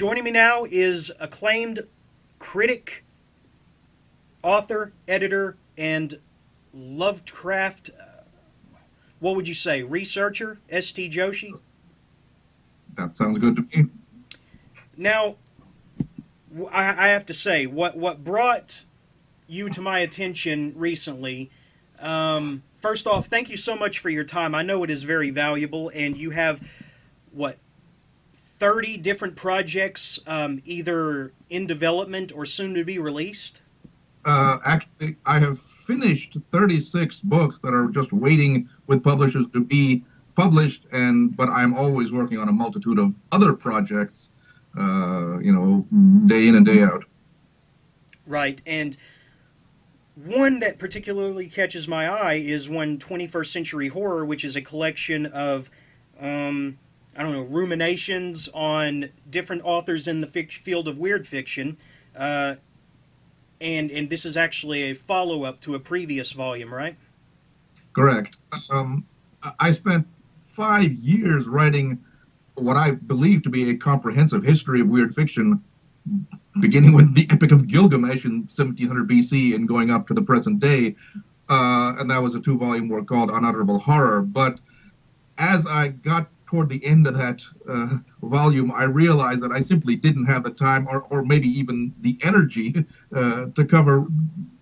Joining me now is acclaimed critic, author, editor, and Lovecraft. Uh, what would you say? Researcher, S.T. Joshi. That sounds good to me. Now, I, I have to say, what what brought you to my attention recently. Um, first off, thank you so much for your time. I know it is very valuable, and you have what 30 different projects um, either in development or soon to be released? Uh, actually, I have finished 36 books that are just waiting with publishers to be published, and but I'm always working on a multitude of other projects, uh, you know, day in and day out. Right, and one that particularly catches my eye is one 21st Century Horror, which is a collection of, um, I don't know, ruminations on different authors in the field of weird fiction. Uh, and and this is actually a follow up to a previous volume, right? Correct. Um, I spent five years writing what I believe to be a comprehensive history of weird fiction beginning with the Epic of Gilgamesh in 1700 BC and going up to the present day. Uh, and that was a two volume work called Unutterable Horror. But as I got toward the end of that uh, volume, I realized that I simply didn't have the time or, or maybe even the energy uh, to cover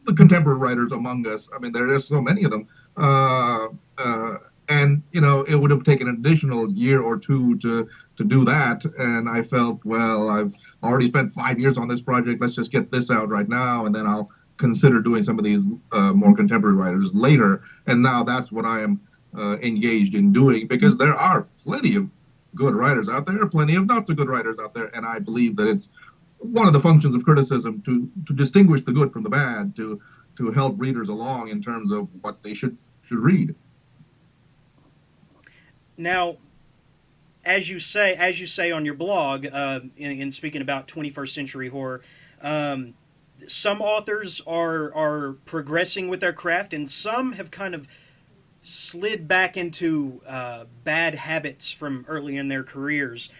the contemporary writers among us. I mean, there are so many of them. Uh, uh, and you know it would have taken an additional year or two to to do that and i felt well i've already spent five years on this project let's just get this out right now and then i'll consider doing some of these uh, more contemporary writers later and now that's what i am uh, engaged in doing because there are plenty of good writers out there plenty of not so good writers out there and i believe that it's one of the functions of criticism to to distinguish the good from the bad to to help readers along in terms of what they should should read. Now, as you say, as you say on your blog, uh, in, in, speaking about 21st century horror, um, some authors are are progressing with their craft, and some have kind of slid back into uh, bad habits from early in their careers.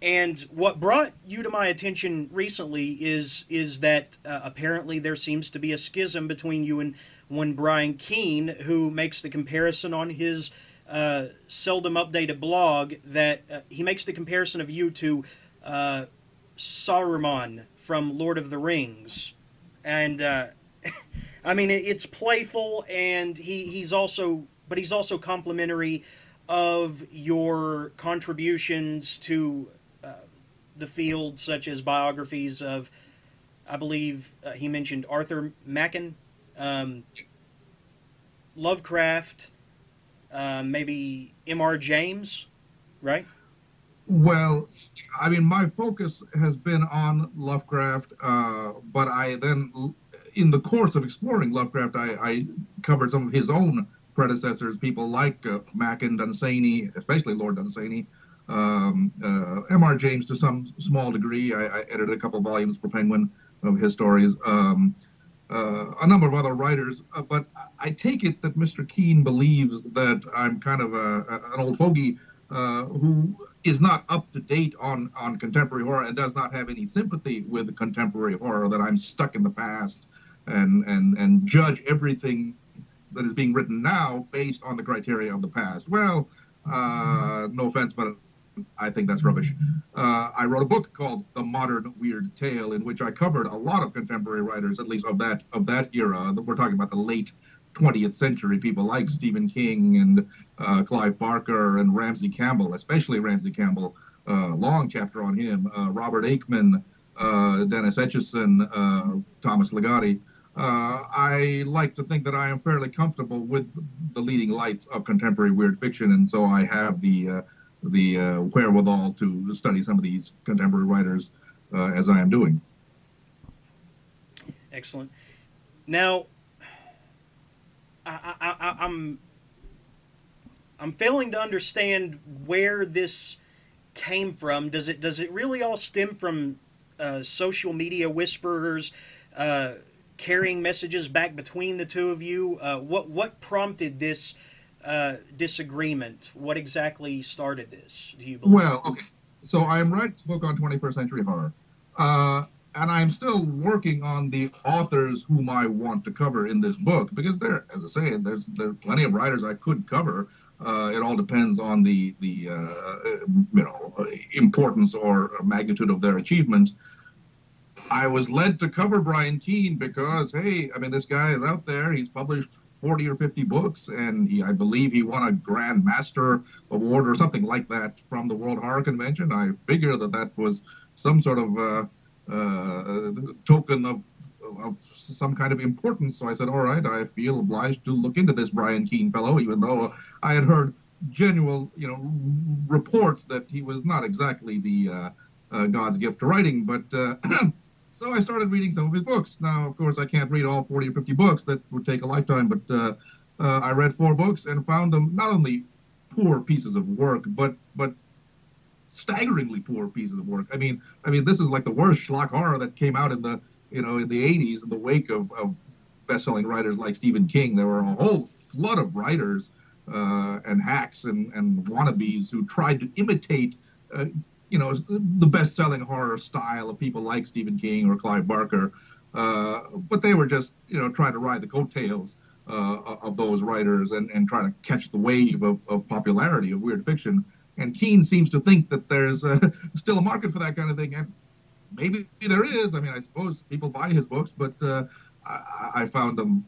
And what brought you to my attention recently is is that uh, apparently there seems to be a schism between you and one Brian Keene, who makes the comparison on his uh, seldom updated blog that uh, he makes the comparison of you to uh, Saruman from Lord of the Rings, and uh, I mean it, it's playful, and he, he's also but he's also complimentary of your contributions to uh, the field, such as biographies of, I believe uh, he mentioned Arthur Machen, um, Lovecraft uh, maybe M.R. James, right? Well, I mean, my focus has been on Lovecraft, uh, but I then, in the course of exploring Lovecraft, I, I covered some of his own predecessors, people like uh, Machen, Dunsany, especially Lord Dunsany, um, uh, M.R. James to some small degree. I, I, edited a couple volumes for Penguin of his stories. Um, uh, a number of other writers, uh, but I take it that Mr. Keene believes that I'm kind of a, an old fogey uh, who is not up to date on, on contemporary horror and does not have any sympathy with contemporary horror, that I'm stuck in the past and, and, and judge everything that is being written now based on the criteria of the past. Well, uh, no offense, but I think that's rubbish. Uh, I wrote a book called The Modern Weird Tale, in which I covered a lot of contemporary writers, at least of that of that era. We're talking about the late 20th century, people like Stephen King and uh, Clive Barker and Ramsey Campbell, especially Ramsey Campbell. Uh, long chapter on him. Uh, Robert Aickman, uh, Dennis Etchison, uh, Thomas Ligotti. I like to think that I am fairly comfortable with the leading lights of contemporary weird fiction, and so I have the the uh, wherewithal to study some of these contemporary writers uh, as I am doing. Excellent. Now, I, I, I'm I'm failing to understand where this came from. Does it does it really all stem from uh, social media whisperers uh, carrying messages back between the two of you? Uh, what what prompted this uh, disagreement. What exactly started this? Do you believe? Well, okay. so I am writing a book on 21st century horror. Uh, and I'm still working on the authors whom I want to cover in this book because there, as I say, there's there are plenty of writers I could cover. Uh, it all depends on the the uh, you know importance or magnitude of their achievement. I was led to cover Brian Keene because hey, I mean this guy is out there. He's published 40 or 50 books, and he, I believe he won a Grand Master Award or something like that from the World Horror Convention. I figure that that was some sort of uh, uh, token of, of some kind of importance. So I said, all right, I feel obliged to look into this Brian Keene fellow, even though I had heard genuine, you know, reports that he was not exactly the uh, uh, God's gift to writing. But uh, so I started reading some of his books. Now, of course, I can't read all 40 or 50 books. That would take a lifetime. But uh, uh, I read four books and found them not only poor pieces of work, but but staggeringly poor pieces of work. I mean, I mean, this is like the worst schlock horror that came out in the you know in the 80s in the wake of, of best-selling writers like Stephen King. There were a whole flood of writers uh, and hacks and, and wannabes who tried to imitate. Uh, you know the best-selling horror style of people like Stephen King or Clive Barker, uh, but they were just you know trying to ride the coattails uh, of those writers and, and trying to catch the wave of, of popularity of weird fiction and Keene seems to think that there's uh, still a market for that kind of thing, and maybe there is. I mean, I suppose people buy his books, but uh, I, I, found them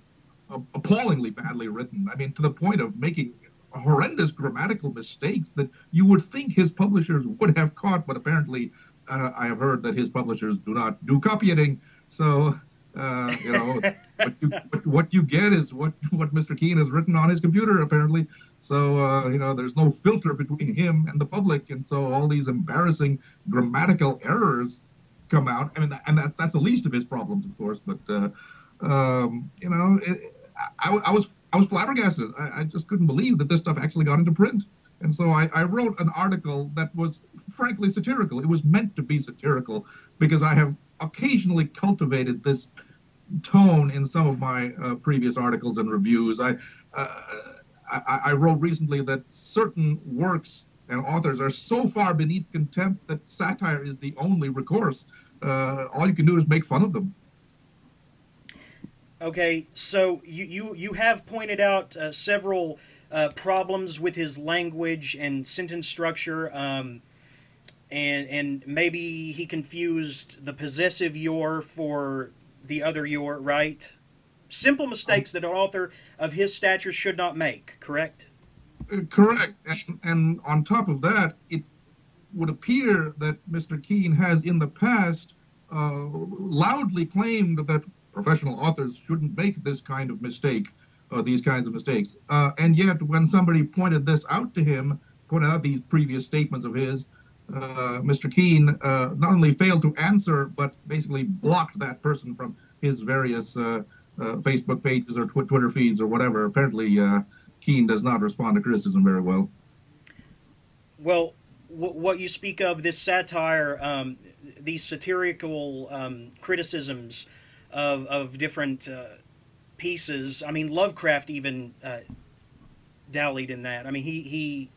appallingly badly written. I mean, to the point of making horrendous grammatical mistakes that you would think his publishers would have caught, but apparently, uh, I have heard that his publishers do not do copy editing. So, uh, you know, what, you, what, what you get is what what Mr. Keene has written on his computer, apparently. So uh, you know, there's no filter between him and the public, and so all these embarrassing grammatical errors come out. I mean, and that's that's the least of his problems, of course. But uh, um, you know, it, I, I, was I was flabbergasted. I, I, just couldn't believe that this stuff actually got into print. And so I, I wrote an article that was frankly satirical. It was meant to be satirical because I have occasionally cultivated this tone in some of my uh, previous articles and reviews. I uh, I, I wrote recently that certain works and authors are so far beneath contempt that satire is the only recourse. Uh, all you can do is make fun of them. Okay, so you you, you have pointed out uh, several uh, problems with his language and sentence structure, um, and and maybe he confused the possessive your for the other your, right? Simple mistakes that an author of his stature should not make, correct? Uh, correct. And, and on top of that, it would appear that Mr. Keene has in the past uh, loudly claimed that professional authors shouldn't make this kind of mistake, uh, these kinds of mistakes. Uh, and yet, when somebody pointed this out to him, pointed out these previous statements of his, uh, Mr. Keene uh, not only failed to answer, but basically blocked that person from his various uh, uh, Facebook pages or tw- Twitter feeds or whatever. Apparently, Keene does not respond to criticism very well. Well, what you speak of this satire, um, these satirical um, criticisms of of different uh, pieces. I mean, Lovecraft even uh, dallied in that. I mean, he he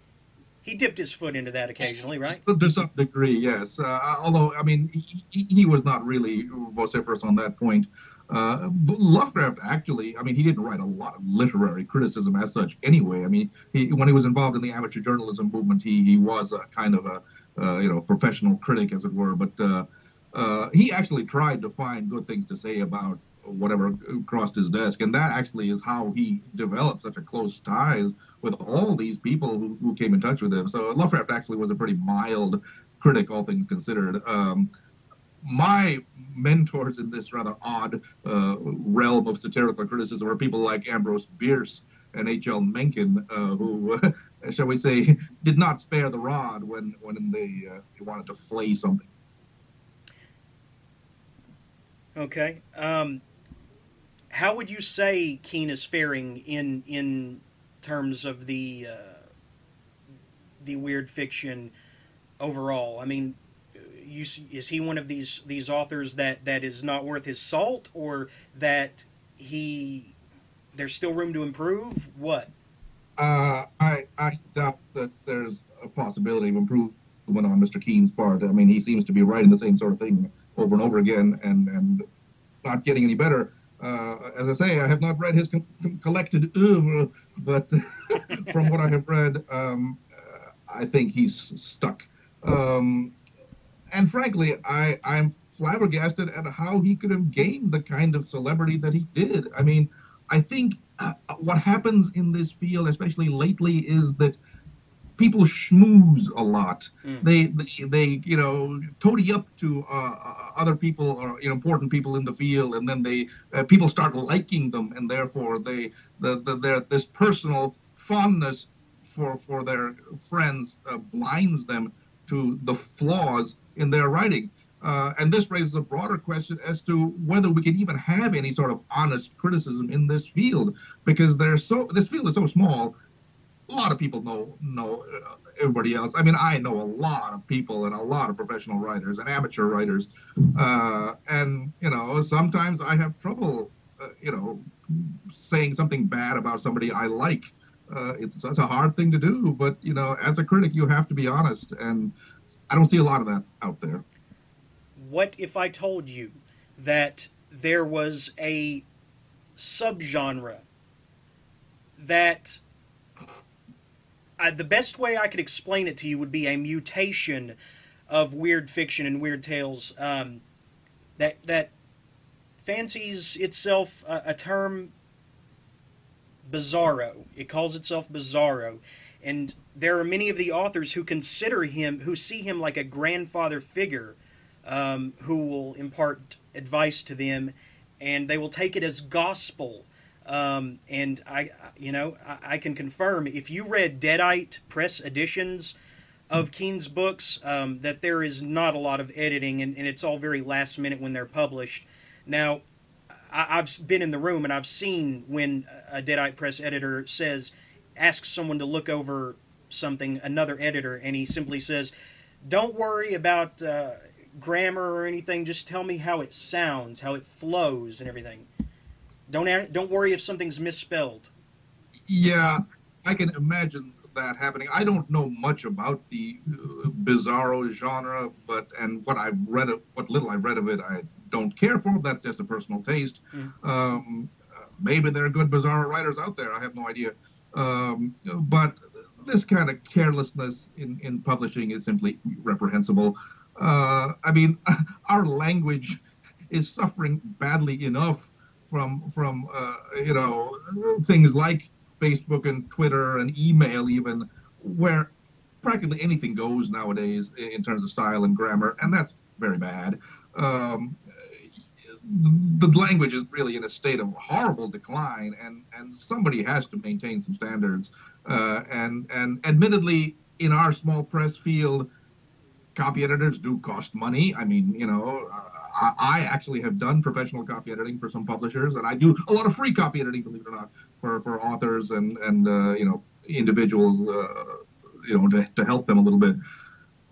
he dipped his foot into that occasionally, right? To some degree, yes. Uh, although, I mean, he, he, was not really vociferous on that point. Uh, Lovecraft actually, I mean, he didn't write a lot of literary criticism as such anyway. I mean, he, when he was involved in the amateur journalism movement, he, he was a kind of a, uh, you know, professional critic, as it were. But uh, uh, he actually tried to find good things to say about whatever crossed his desk. And that actually is how he developed such a close ties with all these people who, who came in touch with him. So Lovecraft actually was a pretty mild critic, all things considered. Um, my mentors in this rather odd uh, realm of satirical criticism were people like Ambrose Bierce and H.L. Mencken, uh, who, uh, shall we say, did not spare the rod when when they, uh, they wanted to flay something. Okay. Um, how would you say Keene is faring in in terms of the uh, the weird fiction overall? I mean, you is he one of these these authors that that is not worth his salt, or that he there's still room to improve? What? Uh, I I doubt that there's a possibility of improvement on Mr. Keene's part. I mean, he seems to be writing the same sort of thing over and over again, and and not getting any better. Uh, as I say, I have not read his collected oeuvre, but from what I have read, um, I think he's stuck. Um, and frankly, I, I'm flabbergasted at how he could have gained the kind of celebrity that he did. I mean, I think uh, what happens in this field, especially lately, is that people schmooze a lot. Mm. They, they, they, you know, toady up to uh, uh, other people or you know, important people in the field, and then they uh, people start liking them, and therefore they the, the their this personal fondness for for their friends uh, blinds them to the flaws in their writing. Uh, and this raises a broader question as to whether we can even have any sort of honest criticism in this field, because there's so this field is so small a lot of people know know uh, everybody else. I mean, I know a lot of people and a lot of professional writers and amateur writers, uh, and you know, sometimes I have trouble, uh, you know, saying something bad about somebody I like. Uh, it's it's a hard thing to do, but you know, as a critic, you have to be honest, and I don't see a lot of that out there. What if I told you that there was a subgenre that uh, the best way I could explain it to you would be a mutation of weird fiction and weird tales um, that that fancies itself a, a, term bizarro. It calls itself bizarro, and there are many of the authors who consider him, who see him like a grandfather figure, um, who will impart advice to them, and they will take it as gospel um, and I, you know, I, I, can confirm if you read Deadite press editions of Keene's books, um, that there is not a lot of editing, and, and, it's all very last minute when they're published. Now, I, have been in the room and I've seen when a Deadite press editor says, asks someone to look over something, another editor, and he simply says, "Don't worry about." Uh, grammar or anything just tell me how it sounds how it flows and everything don't don't worry if something's misspelled. Yeah, I can imagine that happening. I don't know much about the uh, bizarro genre, but and what I've read of what little I've read of it, I don't care for. That's just a personal taste. Mm. Um, maybe there are good bizarro writers out there. I have no idea. Um, but this kind of carelessness in, in publishing is simply reprehensible. Uh, I mean, our language is suffering badly enough from from uh, you know things like Facebook and Twitter and email even, where practically anything goes nowadays in terms of style and grammar, and that's very bad. Um, the, the language is really in a state of horrible decline, and and somebody has to maintain some standards. Uh, and and admittedly, in our small press field, copy editors do cost money. I mean, you know, I, actually have done professional copy editing for some publishers, and I do a lot of free copy editing, believe it or not, for for authors and and uh, you know individuals, uh, you know, to, to help them a little bit.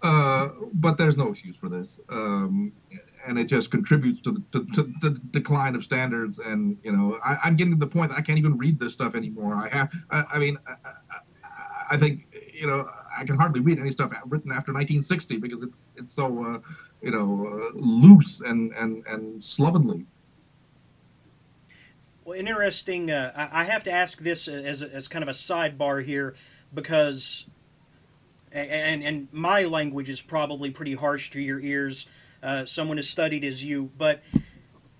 Uh, but there's no excuse for this, um, and it just contributes to the, to, to the, decline of standards. And you know, I, am getting to the point that I can't even read this stuff anymore. I have, I, I mean, I, I think you know I can hardly read any stuff written after 1960 because it's it's so uh, you know uh, loose and and and slovenly. Well, interesting. Uh, I have to ask this as as kind of a sidebar here because, and and my language is probably pretty harsh to your ears. Uh, someone as studied as you, but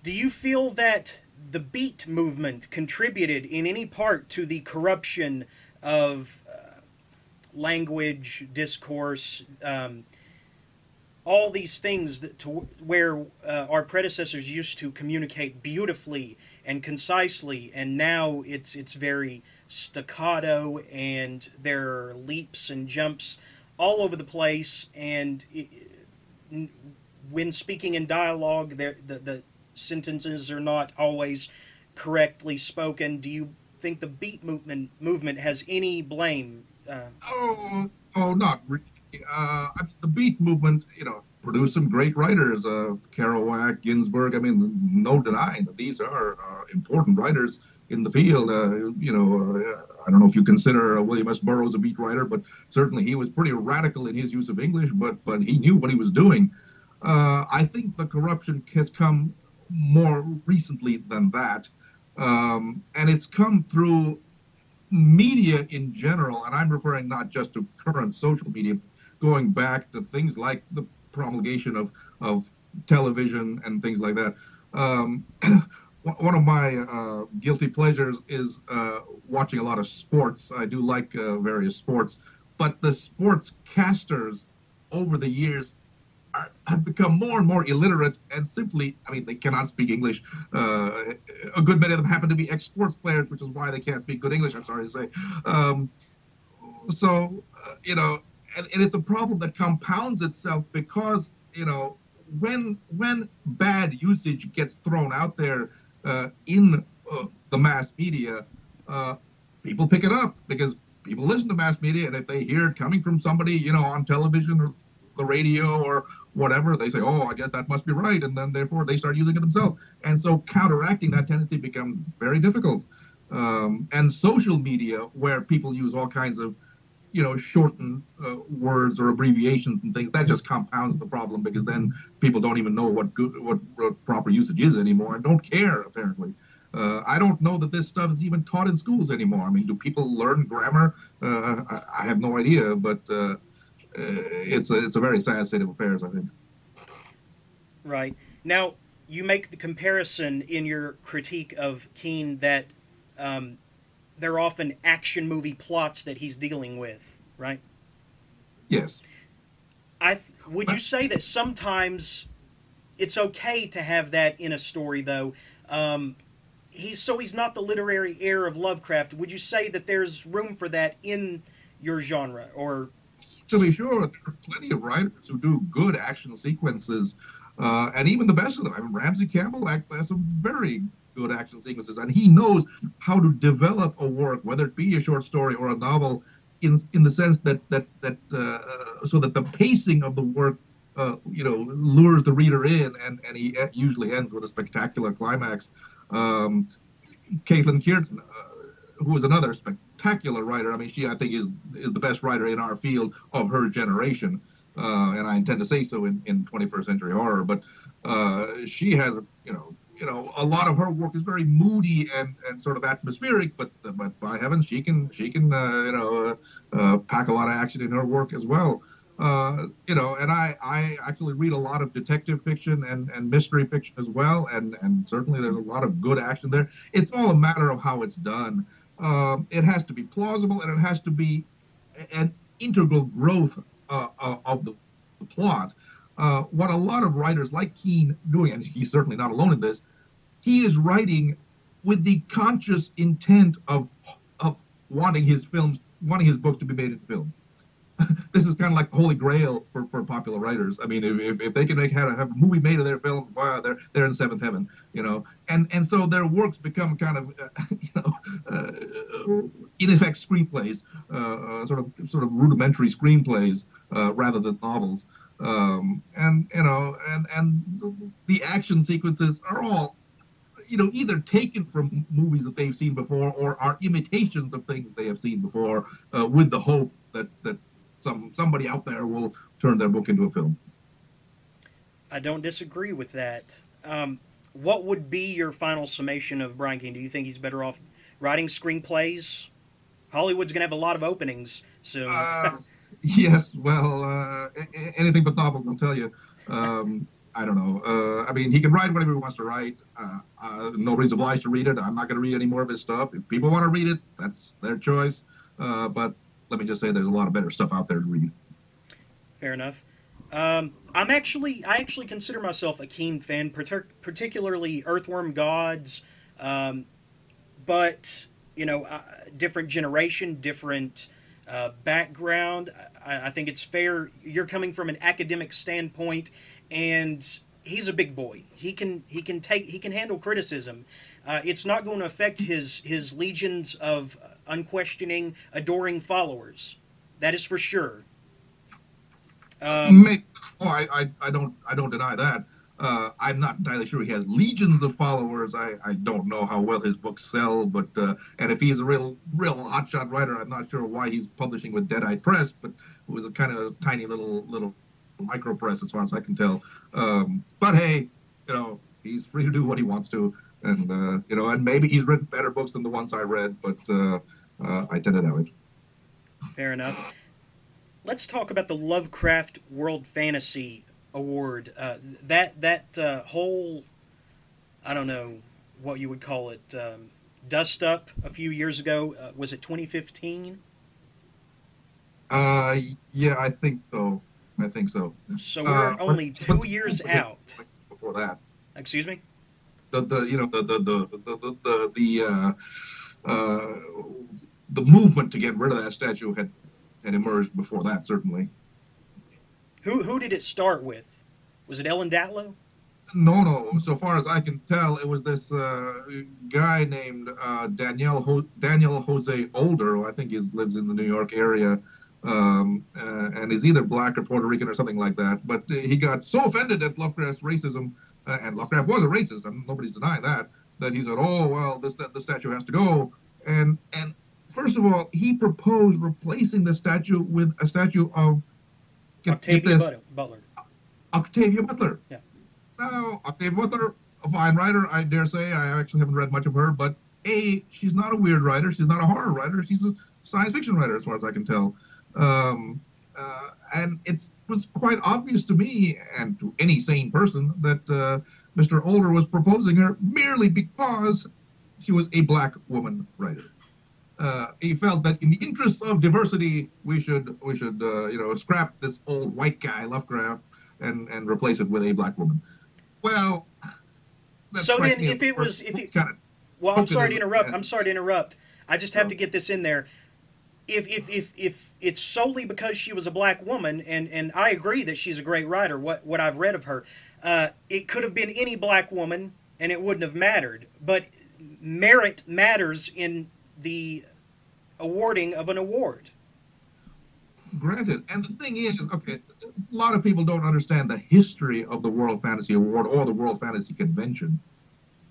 do you feel that the beat movement contributed in any part to the corruption of language, discourse, um, all these things that to where uh, our predecessors used to communicate beautifully and concisely, and now it's it's very staccato and there are leaps and jumps all over the place. And it, when speaking in dialogue, the the sentences are not always correctly spoken. Do you think the beat movement movement has any blame uh, oh, oh, not really. Uh, the Beat movement, you know, produced some great writers, uh, Kerouac, Ginsberg. I mean, no denying that these are uh, important writers in the field. Uh, you know, uh, I don't know if you consider William S. Burroughs a beat writer, but certainly he was pretty radical in his use of English. But but he knew what he was doing. Uh, I think the corruption has come more recently than that, um, and it's come through media in general. And I'm referring not just to current social media, going back to things like the promulgation of of television and things like that. Um, one of my uh, guilty pleasures is uh, watching a lot of sports. I do like uh, various sports, but the sports casters over the years have become more and more illiterate and simply, I mean, they cannot speak English. Uh, a good many of them happen to be ex-sports players, which is why they can't speak good English. I'm sorry to say. Um, so, uh, you know, and, and it's a problem that compounds itself because you know when when bad usage gets thrown out there uh, in uh, the mass media, uh, people pick it up because people listen to mass media, and if they hear it coming from somebody, you know, on television or the radio or whatever, they say, "Oh, I guess that must be right," and then therefore they start using it themselves. And so counteracting that tendency becomes very difficult. Um, and social media, where people use all kinds of you know, shorten uh, words or abbreviations and things, that just compounds the problem because then people don't even know what good, what, what proper usage is anymore and don't care apparently. Uh, I don't know that this stuff is even taught in schools anymore. I mean, do people learn grammar? Uh, I, I, have no idea, but uh, it's a it's a very sad state of affairs, I think. Right now, you make the comparison in your critique of Keene that um, they're often action movie plots that he's dealing with, right? Yes. I th- would you say that sometimes it's okay to have that in a story, though. Um, he's so he's not the literary heir of Lovecraft. Would you say that there's room for that in your genre, or? To be sure, there are plenty of writers who do good action sequences, uh, and even the best of them. I mean, Ramsey Campbell has some very good action sequences, and he knows how to develop a work, whether it be a short story or a novel, in in the sense that that that uh, so that the pacing of the work, uh, you know, lures the reader in, and and he usually ends with a spectacular climax. Um, Caitlin Kiernan, uh, who is another writer. I mean, she I think is is the best writer in our field of her generation. Uh, and I intend to say so in, in 21st century horror. But uh, she has, you know, you know, a lot of her work is very moody and, and sort of atmospheric, but but by heavens, she can she can uh, you know uh, uh, pack a lot of action in her work as well. Uh, you know, and I, I actually read a lot of detective fiction and, and mystery fiction as well, and, and certainly there's a lot of good action there. It's all a matter of how it's done. Um, it has to be plausible, and it has to be an integral growth uh, uh, of the, the plot. Uh, what a lot of writers like Keene doing, and he's certainly not alone in this, he is writing with the conscious intent of of wanting his films, wanting his books to be made in film. this is kind of like the holy grail for, for popular writers. I mean, if, if they can make have a, have a movie made of their film, wow, they're they're in seventh heaven, you know. And and so their works become kind of, uh, you know, uh, in effect screenplays, uh, sort of sort of rudimentary screenplays uh, rather than novels um, and you know, and and the action sequences are all, you know, either taken from movies that they've seen before or are imitations of things they have seen before, uh, with the hope that that some somebody out there will turn their book into a film. I don't disagree with that. Um, what would be your final summation of Brian Keene? Do you think he's better off writing screenplays? Hollywood's going to have a lot of openings soon. Uh, Yes, well, uh, anything but novels, I'll tell you. Um, I don't know. Uh, I mean, he can write whatever he wants to write. Uh, uh, nobody's obliged to read it. I'm not going to read any more of his stuff. If people want to read it, that's their choice. Uh, but let me just say, there's a lot of better stuff out there to read. Fair enough. Um, I'm actually, I actually consider myself a Keene fan, particularly Earthworm Gods. Um, but you know, uh, different generation, different uh, background. I, I, think it's fair. You're coming from an academic standpoint, and he's a big boy. He can he can take he can handle criticism. Uh, it's not going to affect his his legions of unquestioning, adoring followers. That is for sure. Um, oh, I, I, I don't I don't deny that. Uh, I'm not entirely sure he has legions of followers. I, I don't know how well his books sell, but uh, and if he's a real real hotshot writer, I'm not sure why he's publishing with Deadite Press, but it was a kind of tiny little little micro press as far as I can tell. Um, but hey, you know he's free to do what he wants to, and uh, you know, and maybe he's written better books than the ones I read, but uh, I tend to doubt it. Fair enough. Let's talk about the Lovecraft World Fantasy Award. Uh, that that uh, whole, I don't know what you would call it, um, dust up a few years ago. Uh, was it 2015? Uh, yeah, I think so. I think so. So we're Uh, only but- two years out. Before that, Excuse me. the the you know the the the the the, the, the uh, uh, the movement to get rid of that statue had had emerged before that certainly. Who who did it start with? Was it Ellen Datlow? No, no. So far as I can tell, it was this uh, guy named uh, Daniel Ho- Daniel Jose Older. Who I think he lives in the New York area, um, uh, and is either black or Puerto Rican or something like that. But uh, he got so offended at Lovecraft's racism, uh, and Lovecraft was a racist. I mean, nobody's denying that. That he said, "Oh well, this the statue has to go." And and first of all, he proposed replacing the statue with a statue of get, get Octavia this, Butler. Octavia Butler. Yeah. Now, Octavia Butler, a fine writer, I dare say. I actually haven't read much of her, but A, she's not a weird writer. She's not a horror writer. She's a science fiction writer, as far as I can tell. Um, uh, and it was quite obvious to me and to any sane person that uh, Mr. Older was proposing her merely because she was a black woman writer. Uh, he felt that in the interests of diversity, we should we should uh, you know scrap this old white guy Lovecraft and and replace it with a black woman. Well, So then if it was- if it- kind of Well, I'm sorry to interrupt. I'm sorry to interrupt. I just have to get this in there. If if if if it's solely because she was a black woman, and and I agree that she's a great writer. What what I've read of her, uh, it could have been any black woman, and it wouldn't have mattered. But merit matters in the awarding of an award. Granted, and the thing is, okay, a lot of people don't understand the history of the World Fantasy Award or the World Fantasy Convention.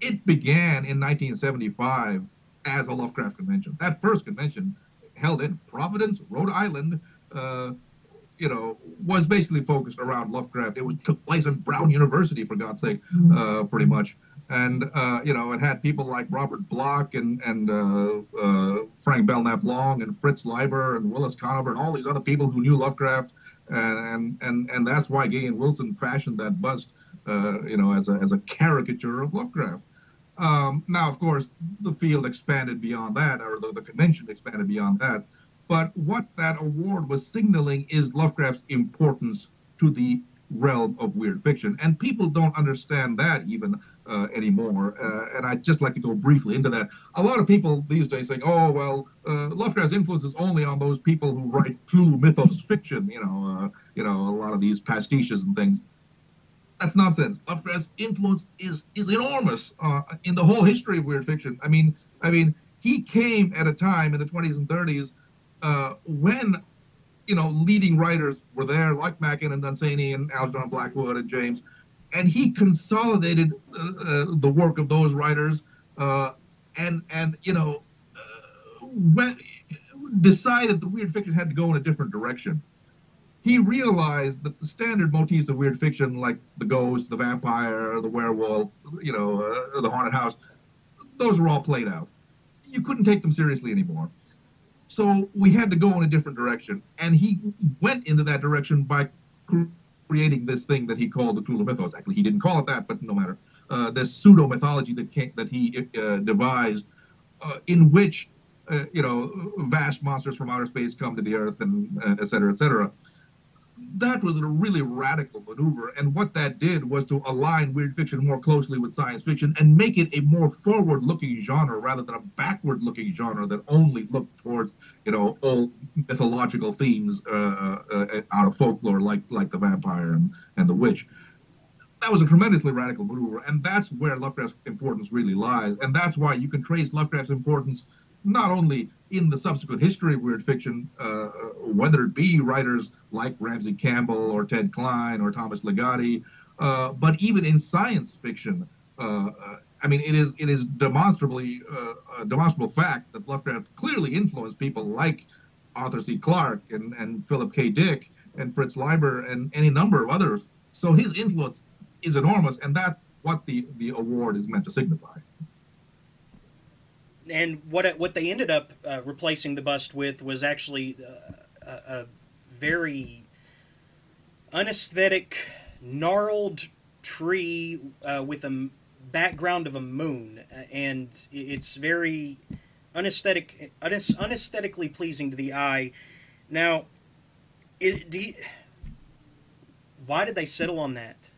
It began in 1975 as a Lovecraft convention. That first convention, held in Providence, Rhode Island, uh, you know, was basically focused around Lovecraft. It was, took place in Brown University, for God's sake, uh, pretty much. And uh, you know, it had people like Robert Bloch and and uh, uh, Frank Belknap Long and Fritz Leiber and Willis Conover and all these other people who knew Lovecraft. And and and that's why Gahan Wilson fashioned that bust, uh, you know, as a as a caricature of Lovecraft. Um, now, of course, the field expanded beyond that, or the, the convention expanded beyond that. But what that award was signaling is Lovecraft's importance to the realm of weird fiction, and people don't understand that even uh, anymore. Uh, and I'd just like to go briefly into that. A lot of people these days think, "Oh, well, uh, Lovecraft's influence is only on those people who write Cthulhu mythos fiction." You know, uh, you know, a lot of these pastiches and things. That's nonsense. Lovecraft's influence is is enormous uh, in the whole history of weird fiction. I mean, I mean, he came at a time in the 20s and 30s uh, when you know leading writers were there, like Machen and Dunsany and Algernon Blackwood and James, and he consolidated uh, uh, the work of those writers, uh, and and you know, uh, when decided the weird fiction had to go in a different direction. He realized that the standard motifs of weird fiction, like the ghost, the vampire, the werewolf, you know, uh, the haunted house, those were all played out. You couldn't take them seriously anymore. So we had to go in a different direction, and he went into that direction by creating this thing that he called the Cthulhu mythos. Actually, he didn't call it that, but no matter. Uh, this pseudo mythology that that he uh, devised, uh, in which uh, you know vast monsters from outer space come to the Earth, and uh, et cetera, et cetera. That was a really radical maneuver, and what that did was to align weird fiction more closely with science fiction and make it a more forward-looking genre rather than a backward-looking genre that only looked towards, you know, old mythological themes uh, uh, out of folklore, like like the vampire and, and the witch. That was a tremendously radical maneuver, and that's where Lovecraft's importance really lies, and that's why you can trace Lovecraft's importance not only in the subsequent history of weird fiction, uh, whether it be writers like Ramsey Campbell or Ted Klein or Thomas Ligotti, Uh, but even in science fiction, uh, uh I mean, it is it is demonstrably uh, a demonstrable fact that Lovecraft clearly influenced people like Arthur C. Clarke and, and Philip K. Dick and Fritz Leiber and any number of others. So his influence is enormous, and that's what the, the award is meant to signify. And what what they ended up uh, replacing the bust with was actually uh, a, a very unesthetic, gnarled tree uh, with a background of a moon, and it's very unesthetic, unesthetically pleasing to the eye. Now, it, you, why did they settle on that?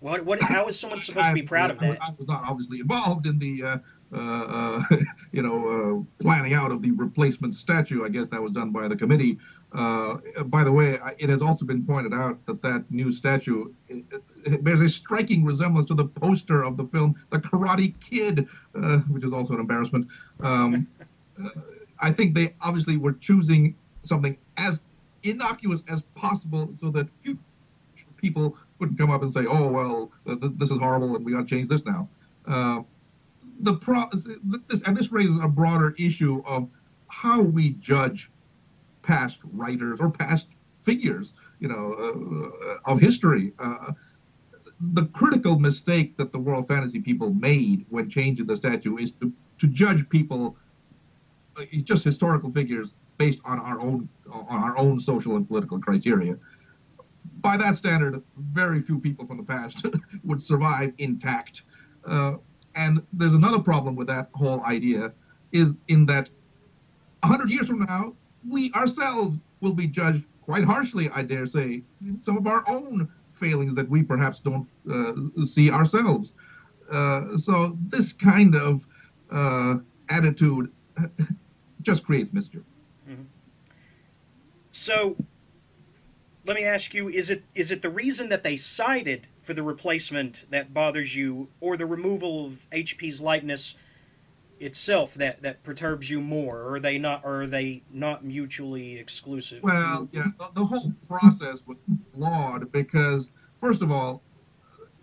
What, what, how is someone supposed to be proud of that? I was not obviously involved in the, uh, uh, uh, you know, uh, planning out of the replacement statue. I guess that was done by the committee. Uh, by the way, it has also been pointed out that that new statue it, it bears a striking resemblance to the poster of the film The Karate Kid, uh, which is also an embarrassment. Um, I think they obviously were choosing something as innocuous as possible so that few people wouldn't come up and say, "Oh well, th- this is horrible, and we got to change this now." Uh, the pro- this, and this raises a broader issue of how we judge past writers or past figures, you know, uh, of history. Uh, the critical mistake that the world fantasy people made when changing the statue is to, to judge people uh, just historical figures based on our own on our own social and political criteria. By that standard, very few people from the past would survive intact. Uh, and there's another problem with that whole idea, is in that 100 years from now, we ourselves will be judged quite harshly, I dare say, some of our own failings that we perhaps don't uh, see ourselves. Uh, so this kind of uh, attitude just creates mischief. Mm-hmm. So let me ask you: Is it is it the reason that they cited for the replacement that bothers you, or the removal of HP's likeness itself that that perturbs you more? Or are they not? Are they not mutually exclusive? Well, yeah, the, the whole process was flawed because, first of all,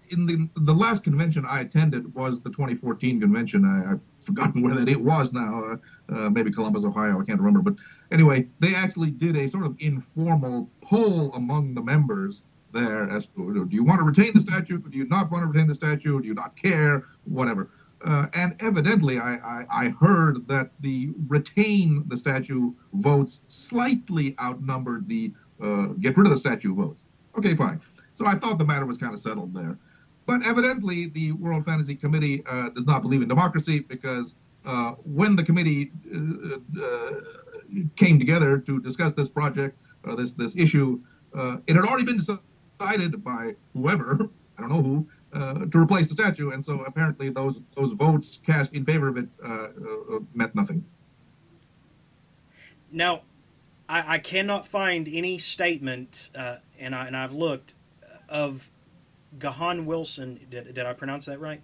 in the the last convention I attended was the 2014 convention. I, I've forgotten where that it was now. Uh, uh, maybe Columbus, Ohio. I can't remember. But anyway, they actually did a sort of informal poll among the members there as to do you want to retain the statue? Do you not want to retain the statue? Do you not care? Whatever. Uh, and evidently, I, I, I, heard that the retain the statue votes slightly outnumbered the uh, get rid of the statue votes. Okay, fine. So I thought the matter was kind of settled there. But evidently, the World Fantasy Committee uh, does not believe in democracy because uh, when the committee uh, uh, came together to discuss this project, this this issue, it had already been decided by whoever I don't know who to replace the statue, and so apparently those those votes cast in favor of it meant nothing. Now, I, I cannot find any statement, and I and I've looked of Gahan Wilson. Did, did I pronounce that right?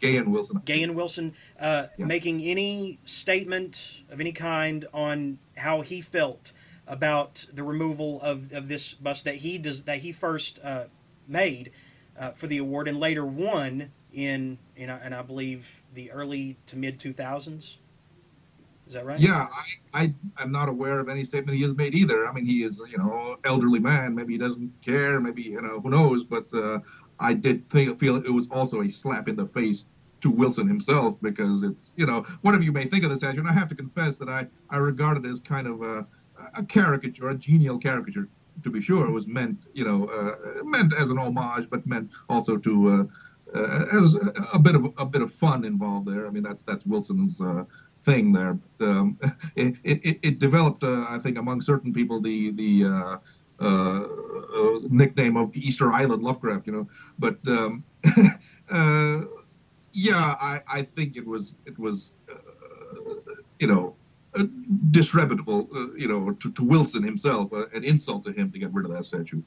Gahan Wilson. Gahan Wilson uh, yeah. making any statement of any kind on how he felt about the removal of, of this bus that he does that he first uh, made uh, for the award and later won in, in and I believe the early to mid two thousands. Is that right? Yeah, I, I am not aware of any statement he has made either. I mean, he is you know elderly man. Maybe he doesn't care. Maybe you know who knows. But uh, I did think, feel it was also a slap in the face to Wilson himself because it's you know whatever you may think of this and I have to confess that I I regard it as kind of a, a caricature, a genial caricature. To be sure, was meant you know uh, meant as an homage, but meant also to uh, uh, as a bit of a bit of fun involved there. I mean that's that's Wilson's uh, thing there. But, um, it, it, it developed, uh, I think, among certain people the the uh, uh, uh, nickname of Easter Island Lovecraft, you know. But um, uh, yeah, I, I think it was it was you know disreputable, you know, to, to Wilson himself, an insult to him to get rid of that statue.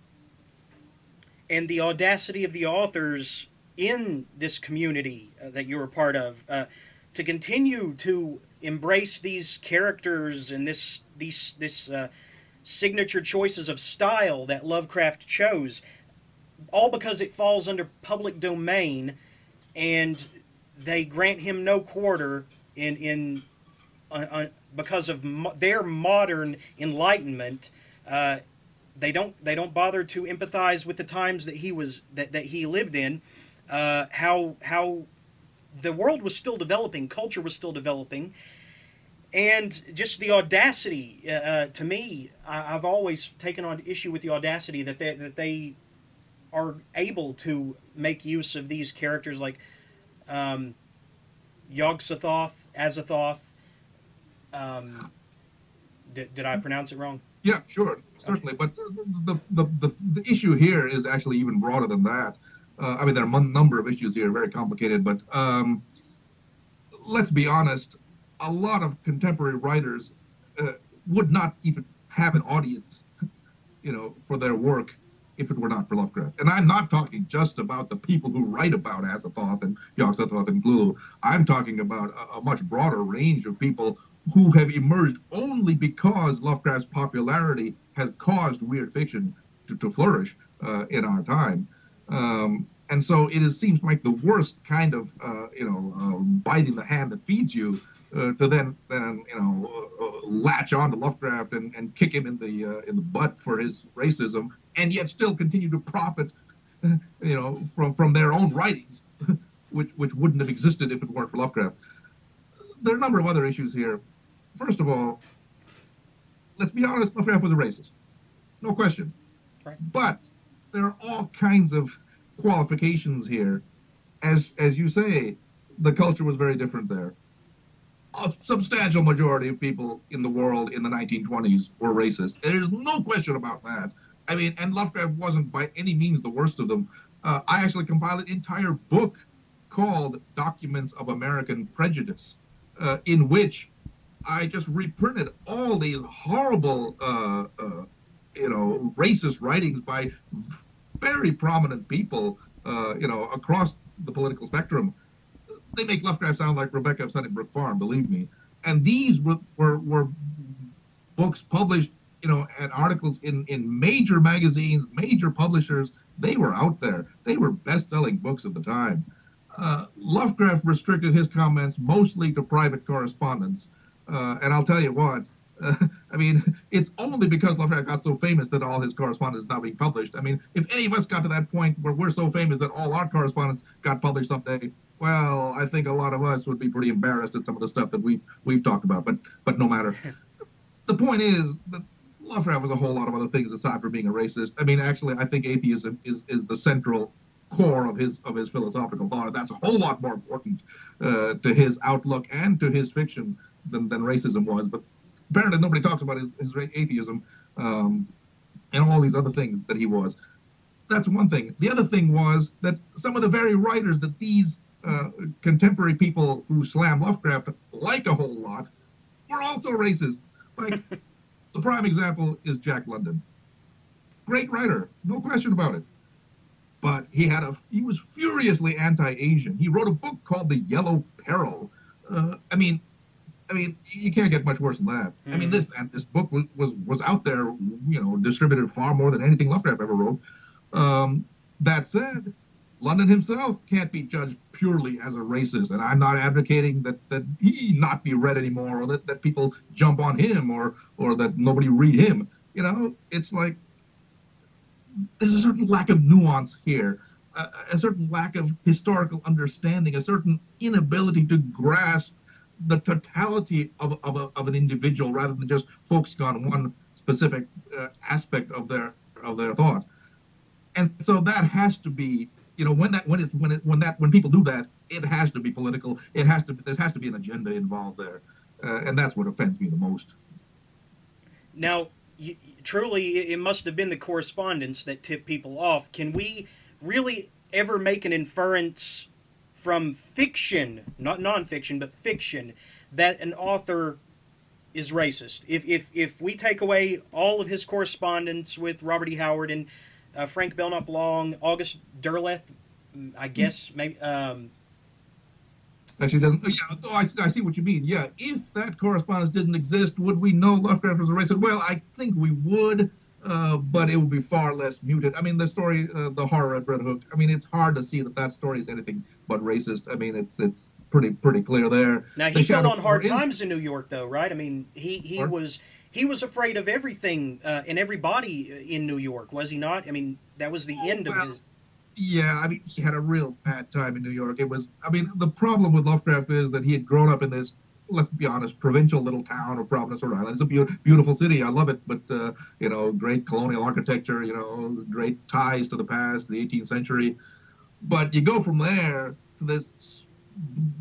And the audacity of the authors in this community that you're a part of to continue to embrace these characters and this these this uh, signature choices of style that Lovecraft chose. all because it falls under public domain, and they grant him no quarter in in uh, uh, because of mo- their modern enlightenment. Uh, they don't they don't bother to empathize with the times that he was that, that he lived in. Uh, how how the world was still developing, culture was still developing, and just the audacity uh, uh, to me, I, have always taken on issue with the audacity that they that they are able to make use of these characters like um, Yog-Sothoth, Azathoth. Um, did, did I pronounce it wrong? Yeah, sure, certainly. Okay. But the, the, the, the, issue here is actually even broader than that. Uh, I mean, there are a number of issues here, very complicated, but um, let's be honest, a lot of contemporary writers uh, would not even have an audience, you know, for their work if it were not for Lovecraft. And I'm not talking just about the people who write about Azathoth and Yog-Sothoth and Cthulhu. I'm talking about a, a, much broader range of people who have emerged only because Lovecraft's popularity has caused weird fiction to, to flourish uh, in our time. Um, and so it is, seems like the worst kind of, uh, you know, uh, biting the hand that feeds you uh, to then, then you know, uh, latch on to Lovecraft and, and kick him in the uh, in the butt for his racism, and yet still continue to profit, you know, from from their own writings, which which wouldn't have existed if it weren't for Lovecraft. There are a number of other issues here. First of all, let's be honest, Lovecraft was a racist, no question. Right. But there are all kinds of qualifications here. As as you say, the culture was very different there a substantial majority of people in the world in the 1920s were racist. There's no question about that. I mean, and Lovecraft wasn't by any means the worst of them. Uh, I actually compiled an entire book called Documents of American Prejudice, uh, in which I just reprinted all these horrible, uh, uh you know, racist writings by very prominent people, uh, you know, across the political spectrum they make Lovecraft sound like Rebecca of Sunnybrook Farm, believe me. And these were, were, were books published, you know, and articles in, in major magazines, major publishers. They were out there. They were best-selling books at the time. Uh, Lovecraft restricted his comments mostly to private correspondence. Uh, and I'll tell you what, uh, I mean, it's only because Lovecraft got so famous that all his correspondence is now being published. I mean, if any of us got to that point where we're so famous that all our correspondence got published someday, well, I think a lot of us would be pretty embarrassed at some of the stuff that we've we've talked about. But but no matter. the point is that Lovecraft was a whole lot of other things aside from being a racist. I mean, actually, I think atheism is is the central core of his of his philosophical thought. That's a whole lot more important uh, to his outlook and to his fiction than than racism was. But apparently, nobody talks about his, his atheism um, and all these other things that he was. That's one thing. The other thing was that some of the very writers that these uh, contemporary people who slam Lovecraft like a whole lot were also racist. Like the prime example is Jack London. Great writer, no question about it. But he had a he was furiously anti-Asian. He wrote a book called The Yellow Peril. Uh, I mean, I mean, you can't get much worse than that. Mm-hmm. I mean, hmm. this this book was, was was out there, you know, distributed far more than anything Lovecraft ever wrote. Um, that said, London himself can't be judged purely as a racist, and I'm not advocating that that he not be read anymore, or that, that people jump on him, or or that nobody read him. You know, it's like there's a certain lack of nuance here, a, a certain lack of historical understanding, a certain inability to grasp the totality of, of, a, of an individual rather than just focusing on one specific uh, aspect of their of their thought. And so that has to be you know when that when it's when it when that when people do that it has to be political. It has to there has to be an agenda involved there. Uh, and that's what offends me the most. Now truly it must have been the correspondence that tipped people off. Can we really ever make an inference from fiction not nonfiction but fiction that an author is racist if if if we take away all of his correspondence with Robert E Howard and uh, Frank Belknap Long, August Derleth, mm, I guess maybe. Um, Actually, doesn't. Yeah, oh, I, I see what you mean. Yeah, if that correspondence didn't exist, would we know Lovecraft was a racist? Well, I think we would. Uh, but it would be far less muted. I mean, the story, uh, the horror at Red Hook. I mean, it's hard to see that that story is anything but racist. I mean, it's it's pretty pretty clear there. Now he fell on hard times in New York, though, right? I mean, he he Pardon? was he was afraid of everything uh, and everybody in New York, was he not? I mean, that was the end well, of his. Yeah, I mean, he had a real bad time in New York. It was, I mean, the problem with Lovecraft is that he had grown up in this let's be honest, provincial little town of Providence, Rhode Island. It's a be- beautiful city. I love it, but uh, you know, great colonial architecture. You know, great ties to the past, the 18th century. But you go from there to this,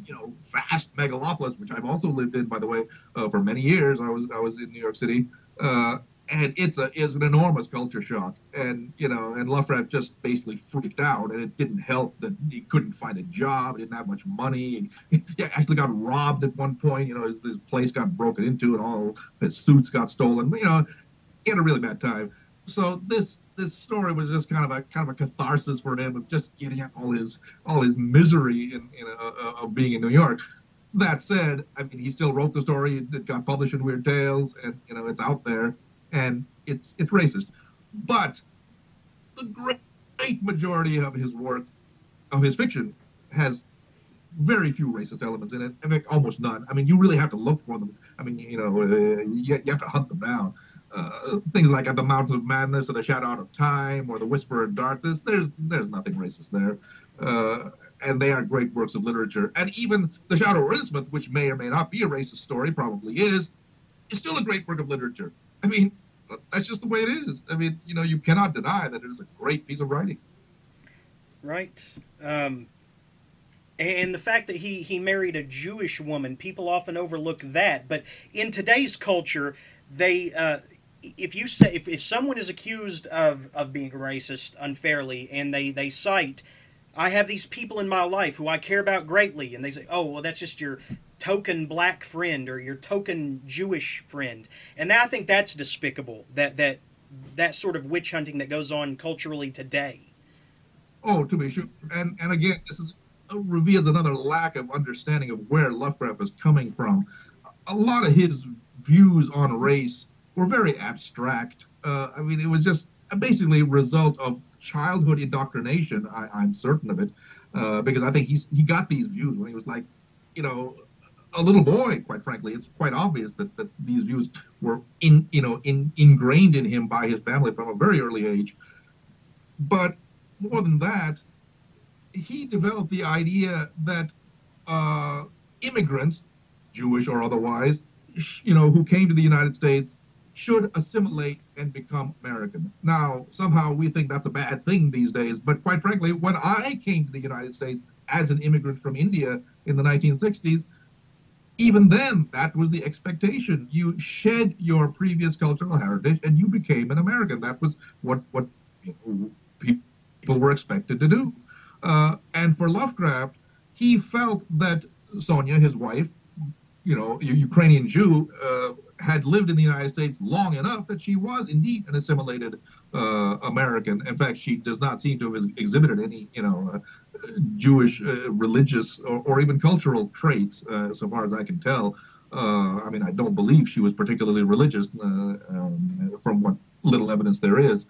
you know, vast megalopolis, which I've also lived in, by the way, uh, for many years. I was I was in New York City. Uh, and it's a is an enormous culture shock. And you know, and Lovecraft just basically freaked out, and it didn't help that he couldn't find a job, didn't have much money. He, he actually got robbed at one point. You know, his, his, place got broken into, and all his suits got stolen. You know, he had a really bad time. So this this story was just kind of a kind of a catharsis for him of just getting out all his all his misery in, in of being in New York. That said, I mean, he still wrote the story. It got published in Weird Tales, and you know, it's out there and it's it's racist. But the great majority of his work, of his fiction, has very few racist elements in it. I mean, almost none. I mean, you really have to look for them. I mean, you know, uh, you, you, have to hunt them down. Uh, things like at the Mountains of Madness or the Shadow Out of Time or the Whisper of Darkness. There's there's nothing racist there, uh, and they are great works of literature. And even the Shadow of Innsmouth, which may or may not be a racist story, probably is, is still a great work of literature. I mean, that's just the way it is. I mean, you know, you cannot deny that it is a great piece of writing. Right. Um, and the fact that he, he married a Jewish woman, people often overlook that. But in today's culture, they uh, if you say if, if someone is accused of, of being racist unfairly and they, they cite I have these people in my life who I care about greatly, and they say, "Oh, well, that's just your token black friend or your token Jewish friend. And I think that's despicable. That that that sort of witch hunting that goes on culturally today. Oh, to be sure. And and again, this is uh, reveals another lack of understanding of where Lovecraft is coming from. A lot of his views on race were very abstract. Uh, I mean, it was just basically a result of childhood indoctrination. I, am certain of it, uh, because I think he's he got these views when he was like, you know, a little boy, quite frankly. It's quite obvious that, that these views were in you know in, ingrained in him by his family from a very early age. But more than that, he developed the idea that uh, immigrants, Jewish or otherwise, you know, who came to the United States should assimilate and become American. Now, somehow we think that's a bad thing these days, but quite frankly, when I came to the United States as an immigrant from India in the 1960s, even then, that was the expectation. You shed your previous cultural heritage and you became an American. That was what what you know, people were expected to do. Uh, and for Lovecraft, he felt that Sonia, his wife, you know, Ukrainian Jew, uh, had lived in the United States long enough that she was indeed an assimilated uh, American. In fact, she does not seem to have exhibited any, you know, uh, Jewish uh, religious or, or, even cultural traits, uh, so far as I can tell. Uh, I mean, I don't believe she was particularly religious um, from what little evidence there is.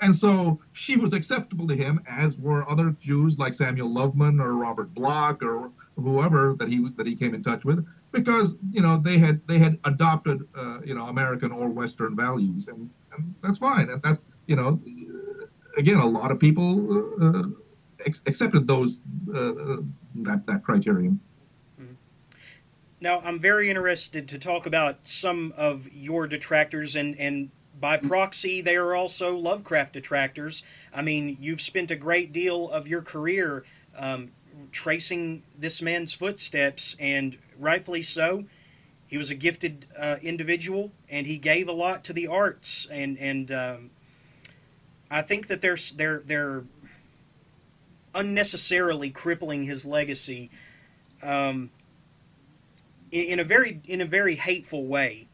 And so she was acceptable to him, as were other Jews like Samuel Loveman or Robert Bloch or whoever that he that he came in touch with because you know they had they had adopted uh, you know American or Western values, and, and, that's fine. And that's you know again a lot of people uh, ex- accepted those uh, that that criterion. Mm-hmm. Now I'm very interested to talk about some of your detractors and and by proxy they are also Lovecraft detractors. I mean you've spent a great deal of your career. Um, tracing this man's footsteps, and rightfully so. He was a gifted uh, individual, and he gave a lot to the arts, and and um, I think that they're they're they're unnecessarily crippling his legacy um, in, in a very in a very hateful way.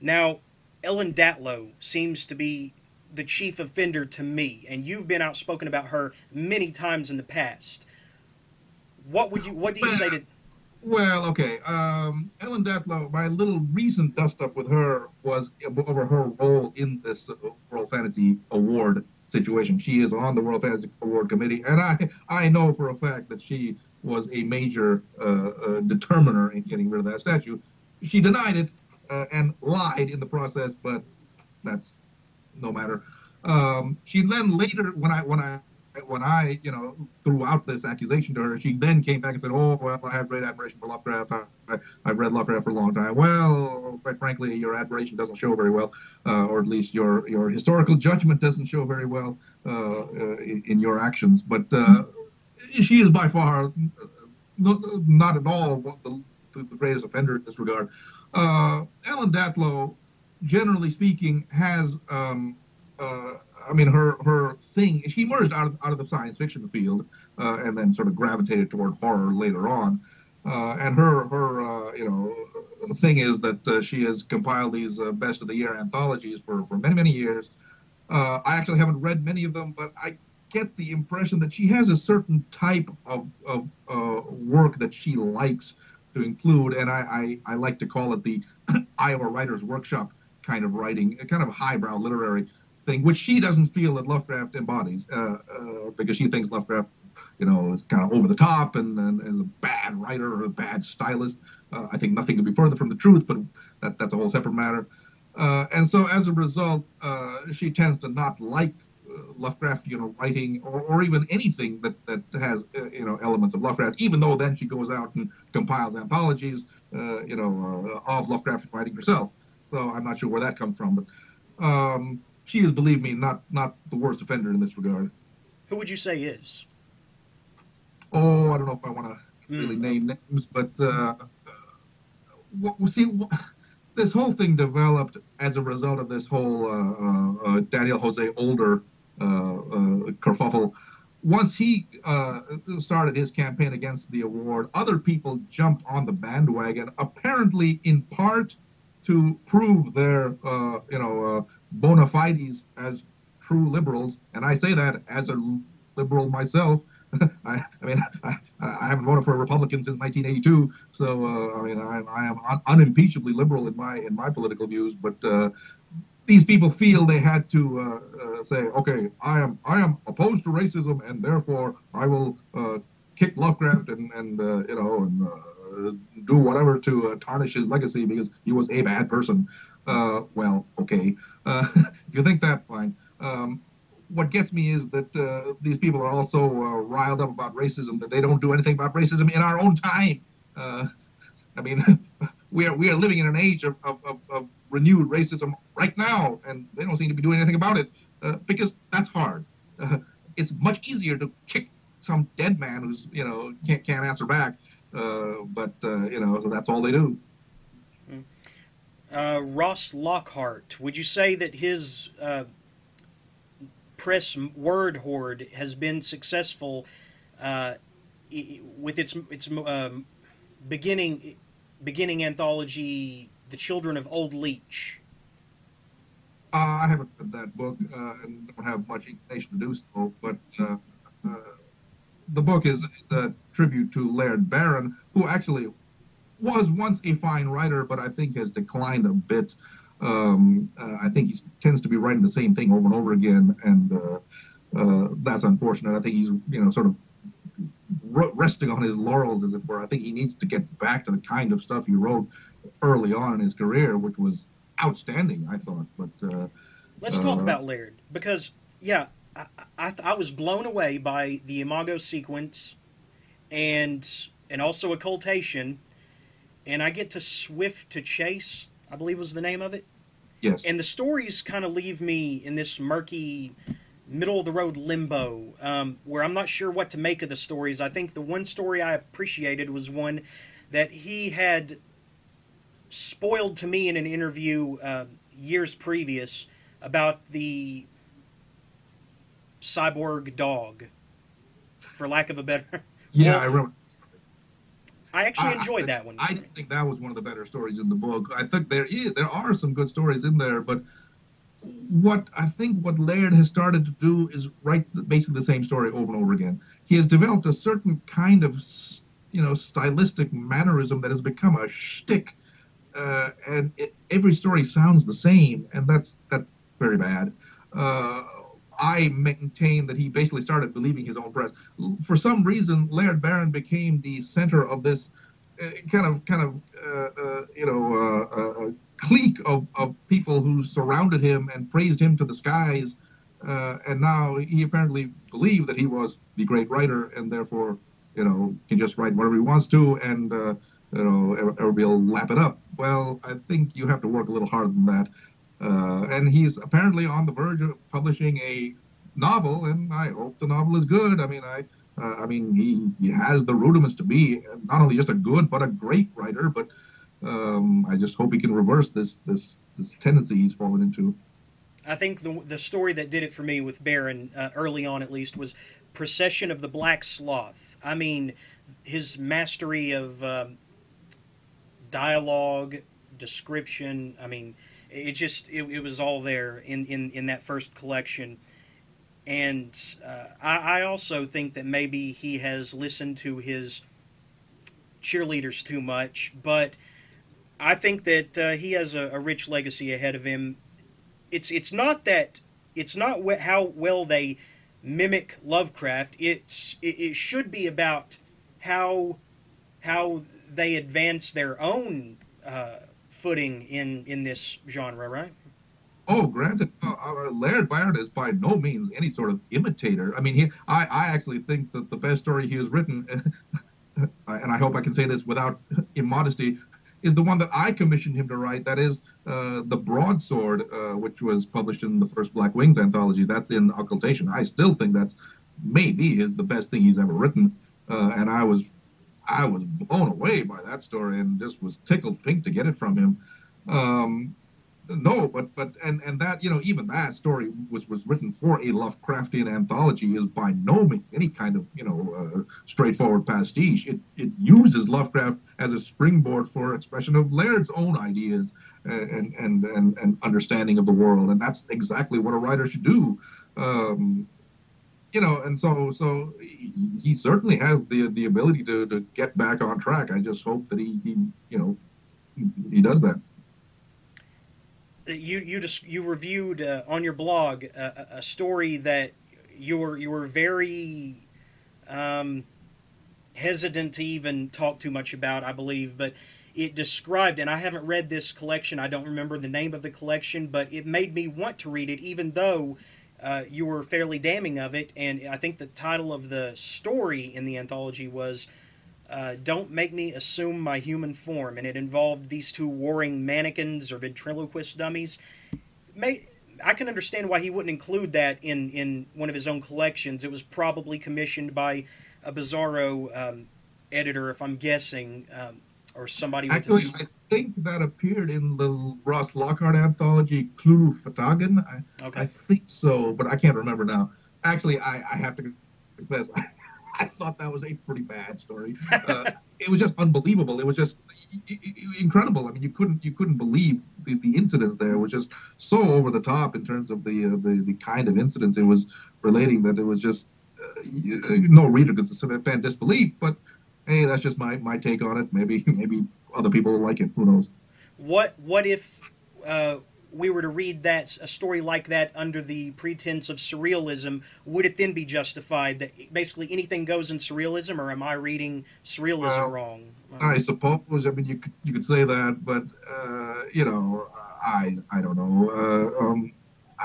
Now, Ellen Datlow seems to be the chief offender to me, and you've been outspoken about her many times in the past. What would you? What do you say to? Well, okay. Um, Ellen Datlow, my little recent dust up with her was over her role in this uh, World Fantasy Award situation. She is on the World Fantasy Award Committee, and I I know for a fact that she was a major uh, uh, determiner in getting rid of that statue. She denied it uh, and lied in the process, but that's no matter. Um, she then later, when I when I when I, you know, threw out this accusation to her, she then came back and said, "Oh, well, I have great admiration for Lovecraft. I, I, have read Lovecraft for a long time." Well, quite frankly, your admiration doesn't show very well, uh, or at least your your historical judgment doesn't show very well uh, uh in, in, your actions. But uh, she is by far not, not at all the, the, greatest offender in this regard. Uh, Ellen Datlow, generally speaking, has. Um, uh, I mean, her her thing. She emerged out of out of the science fiction field, uh, and then sort of gravitated toward horror later on. Uh, and her her uh, you know thing is that uh, she has compiled these uh, best of the year anthologies for for many many years. I actually haven't read many of them, but I get the impression that she has a certain type of of work that she likes to include, and I, I, I like to call it the Iowa Writers Workshop kind of writing, kind of highbrow literary thing, which she doesn't feel that Lovecraft embodies, uh, uh, because she thinks Lovecraft, you know, is kind of over the top and, and is a bad writer or a bad stylist. Uh, I think nothing could be further from the truth, but that, that's a whole separate matter. Uh, and so, as a result, uh, she tends to not like uh, Lovecraft, you know, writing or, or even anything that that has you know elements of Lovecraft. Even though then she goes out and compiles anthologies, you know, of Lovecraft writing herself. So I'm not sure where that comes from, but. Um, she is, believe me, not not the worst offender in this regard. Who would you say is? Oh, I don't know if I want to mm. really name names, but uh, what, see, what, this whole thing developed as a result of this whole uh, uh, uh Daniel Jose Older uh, uh, kerfuffle. Once he uh, started his campaign against the award, other people jumped on the bandwagon, apparently in part to prove their, uh, you know, uh, bona fides as true liberals, and I say that as a liberal myself. I, I, mean, I, I, haven't voted for a Republican since 1982, so uh, I mean, I, I am un- unimpeachably liberal in my in my political views. But uh, these people feel they had to uh, uh say, okay, I am I am opposed to racism, and therefore I will uh, kick Lovecraft and and uh, you know and do whatever to tarnish his legacy because he was a bad person. Well, okay. Uh, if you think that, fine. Um, what gets me is that uh, these people are also uh, riled up about racism, that they don't do anything about racism in our own time. Uh, I mean, we are we are living in an age of, of, of, of, renewed racism right now, and they don't seem to be doing anything about it uh, because that's hard. it's much easier to kick some dead man who's you know can't can't answer back, but you know so that's all they do uh, Ross Lockhart, would you say that his uh, press word horde has been successful uh, with its its um, beginning beginning anthology, The Children of Old Leech? Uh, I haven't read that book uh, and don't have much inclination to do so, but uh, the book is a tribute to Laird Barron, who actually was once a fine writer, but I think has declined a bit. Um, uh, I think he tends to be writing the same thing over and over again, and uh, uh, that's unfortunate. I think he's you know sort of resting on his laurels, as it were. I think he needs to get back to the kind of stuff he wrote early on in his career, which was outstanding. I thought, but uh, let's talk uh, about Laird because yeah, I, I, I was blown away by the Imago sequence and and also occultation and I get to Swift to Chase, I believe was the name of it. Yes. And the stories kind of leave me in this murky, middle of the road limbo um, where I'm not sure what to make of the stories. I think the one story I appreciated was one that he had spoiled to me in an interview uh, years previous about the cyborg dog, for lack of a better. Yeah, I remember. I actually enjoyed I, that one. I think that was one of the better stories in the book. I think there is, there are some good stories in there, but what I think what Laird has started to do is write basically the same story over and over again. He has developed a certain kind of you know, stylistic mannerism that has become a shtick, uh, and it, every story sounds the same, and that's that's very bad. Uh, I maintain that he basically started believing his own press. For some reason, Laird Barron became the center of this uh, kind of kind of uh, uh, you know uh, clique of, of people who surrounded him and praised him to the skies. and now he apparently believed that he was the great writer, and therefore, you know, can just write whatever he wants to, and you know, everybody will lap it up. Well, I think you have to work a little harder than that. Uh, and he's apparently on the verge of publishing a novel, and I hope the novel is good. I mean, I, uh, I mean, he, he has the rudiments to be not only just a good but a great writer. But um, I just hope he can reverse this this this tendency he's fallen into. I think the the story that did it for me with Barron uh, early on, at least, was Procession of the Black Sloth. I mean, his mastery of um, dialogue, description. I mean, it just it, it was all there in, in, in that first collection. And uh, I, I, also think that maybe he has listened to his cheerleaders too much but I think that uh, he has a, a, rich legacy ahead of him. It's it's not that it's not wh- how well they mimic Lovecraft. It's it, it should be about how how they advance their own uh, footing in in this genre, right? Oh, granted, uh, uh, Laird Barron is by no means any sort of imitator. I mean, he, I, I actually think that the best story he has written, and I hope I can say this without immodesty, is the one that I commissioned him to write. That is uh, the Broadsword, uh, which was published in the first Black Wings anthology. That's in Occultation. I still think that's maybe the best thing he's ever written, uh, and I was I was blown away by that story and just was tickled pink to get it from him. Um, no, but but and and that you know even that story was was written for a Lovecraftian anthology is by no means any kind of you know uh, straightforward pastiche. It it uses Lovecraft as a springboard for expression of Laird's own ideas and and and, and understanding of the world, and that's exactly what a writer should do. Um, you know, and so so he, certainly has the the ability to, to get back on track. I just hope that he, he you know he, he does that. You you just you reviewed uh, on your blog a, a, story that you were you were very um, hesitant to even talk too much about, I believe, but it described, and I haven't read this collection. I don't remember the name of the collection, but it made me want to read it, even though uh, you were fairly damning of it, and I think the title of the story in the anthology was uh, "Don't Make Me Assume My Human Form," and it involved these two warring mannequins or ventriloquist dummies. May, I can understand why he wouldn't include that in in one of his own collections. It was probably commissioned by a Bizarro um, editor, if I'm guessing, um, or somebody. Actually, I think that appeared in the Ross Lockhart anthology, Cthulhu Fhtagn. I, okay. I think so, but I can't remember now. Actually, I, I have to confess, I, I, thought that was a pretty bad story. Uh, it was just unbelievable. It was just incredible. I mean, you couldn't you couldn't believe the, the incidents there was just so over the top in terms of the uh, the, the kind of incidents it was relating that it was just uh, no reader could suspend disbelief. But hey, that's just my, my take on it. Maybe maybe other people will like it. Who knows? What what if uh, we were to read that a story like that under the pretense of surrealism? Would it then be justified that basically anything goes in surrealism, or am I reading surrealism wrong? I suppose. I mean, you could you could say that, but uh, you know, I I don't know. Uh, um,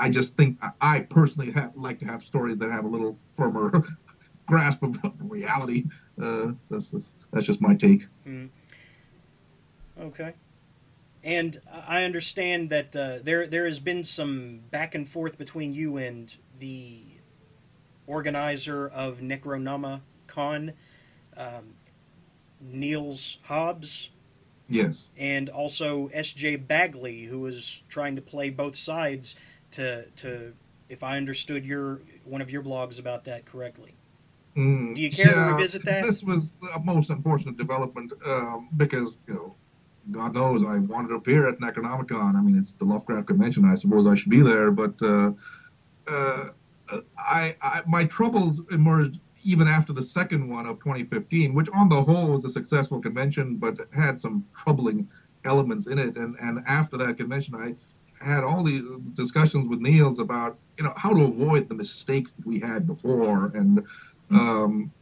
I just think I personally have, like to have stories that have a little firmer grasp of, of reality. Uh, that's, that's, that's just my take. Mm. Okay. And I understand that uh, there there has been some back and forth between you and the organizer of Necronoma Con, um, Niels Hobbs. Yes. And also S.J. Bagley, who was trying to play both sides to to, if I understood your one of your blogs about that correctly. Mm, Do you care yeah, to revisit that? This was a most unfortunate development um, because, you know, God knows I wanted to appear at Necronomicon. I mean, it's the Lovecraft convention. I suppose I should be there, but uh, uh, I, I, my troubles emerged even after the second one of 2015, which on the whole was a successful convention, but had some troubling elements in it. And and after that convention, I had all these discussions with Niels about you know how to avoid the mistakes that we had before, and um,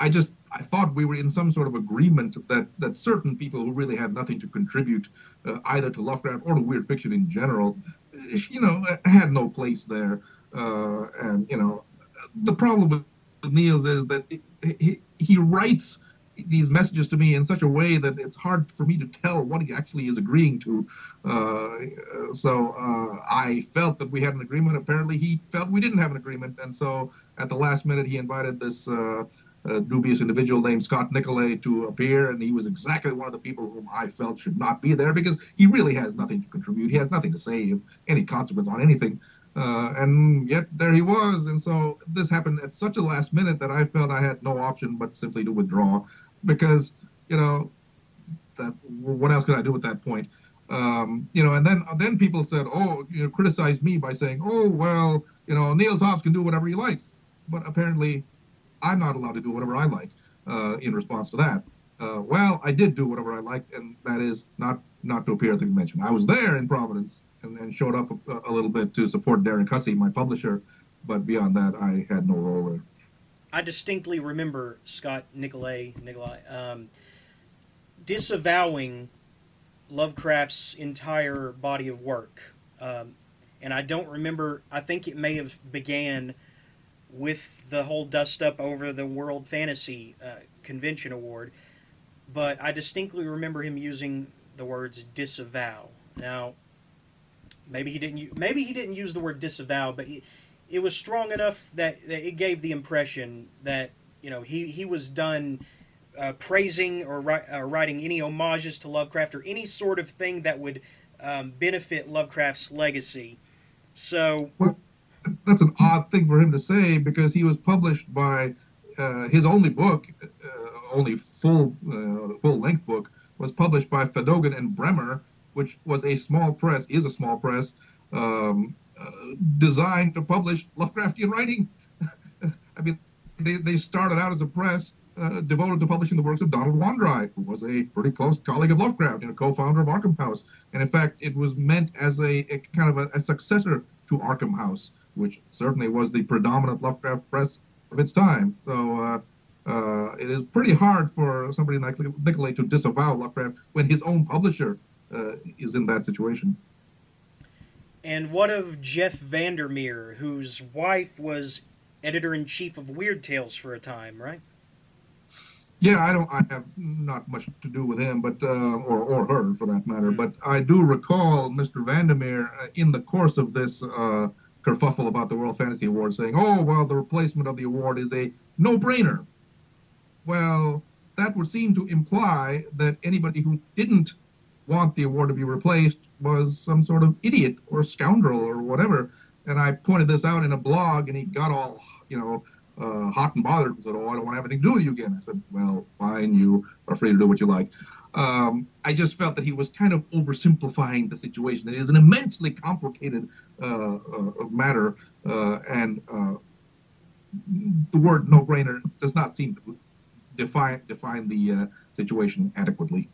I just I thought we were in some sort of agreement that that certain people who really had nothing to contribute uh, either to Lovecraft or to weird fiction in general, you know, had no place there. Uh, and you know, the problem with Niels is that he, he writes these messages to me in such a way that it's hard for me to tell what he actually is agreeing to. Uh, so uh, I felt that we had an agreement. Apparently, he felt we didn't have an agreement, and so at the last minute, he invited this uh, uh, dubious individual named Scott Nicolay to appear, and he was exactly one of the people whom I felt should not be there because he really has nothing to contribute. He has nothing to say of any consequence on anything. Uh, and yet there he was. And so this happened at such a last minute that I felt I had no option but simply to withdraw because, you know, that what else could I do at that point? Um, you know, and then then people said, oh, you know, criticized me by saying, oh, well, you know, Niels Hobbs can do whatever he likes. But apparently, I'm not allowed to do whatever I like uh, in response to that. Uh, well, I did do whatever I liked, and that is not not to appear at the convention. I was there in Providence and, and showed up a, a, little bit to support Derrick Hussey, my publisher, but beyond that, I had no role. I distinctly remember Scott Nicolay, Nicolay um, disavowing Lovecraft's entire body of work, um, and I don't remember. I think it may have began with the whole dust up over the World Fantasy uh, Convention Award, but I distinctly remember him using the words disavow. Now, maybe he didn't. Maybe he didn't use the word disavow, but he, it was strong enough that, that, it gave the impression that you know he he was done. Uh, praising or uh, writing any homages to Lovecraft or any sort of thing that would um, benefit Lovecraft's legacy. So, well, that's an odd thing for him to say because he was published by uh, his only book, uh, only full uh, full length book, was published by Fedogan and Bremer, which was a small press, is a small press, um, designed to publish Lovecraftian writing. I mean, they, they started out as a press uh, devoted to publishing the works of Donald Wandrei, who was a pretty close colleague of Lovecraft and a co-founder of Arkham House. And in fact, it was meant as a, a kind of a, a, successor to Arkham House which certainly was the predominant Lovecraft press of its time. So uh, uh, it is pretty hard for somebody like Nicolay to disavow Lovecraft when his own publisher uh, is in that situation. And what of Jeff Vandermeer, whose wife was editor in chief of Weird Tales for a time, right? Yeah, I don't. I have not much to do with him, but uh, or or her for that matter. Mm-hmm. But I do recall Mr. Vandermeer uh, in the course of this uh, kerfuffle about the World Fantasy Award, saying, "Oh, well, the replacement of the award is a no-brainer." Well, that would seem to imply that anybody who didn't want the award to be replaced was some sort of idiot or scoundrel or whatever. And I pointed this out in a blog, and he got all, you know, uh, hot and bothered and said, "Oh, I don't want to have anything to do with you again." I said, "Well, fine, you are free to do what you like." Um, I just felt that he was kind of oversimplifying the situation. It is an immensely complicated uh, uh, matter, uh, and uh, the word "no-brainer" does not seem to define define the uh, situation adequately.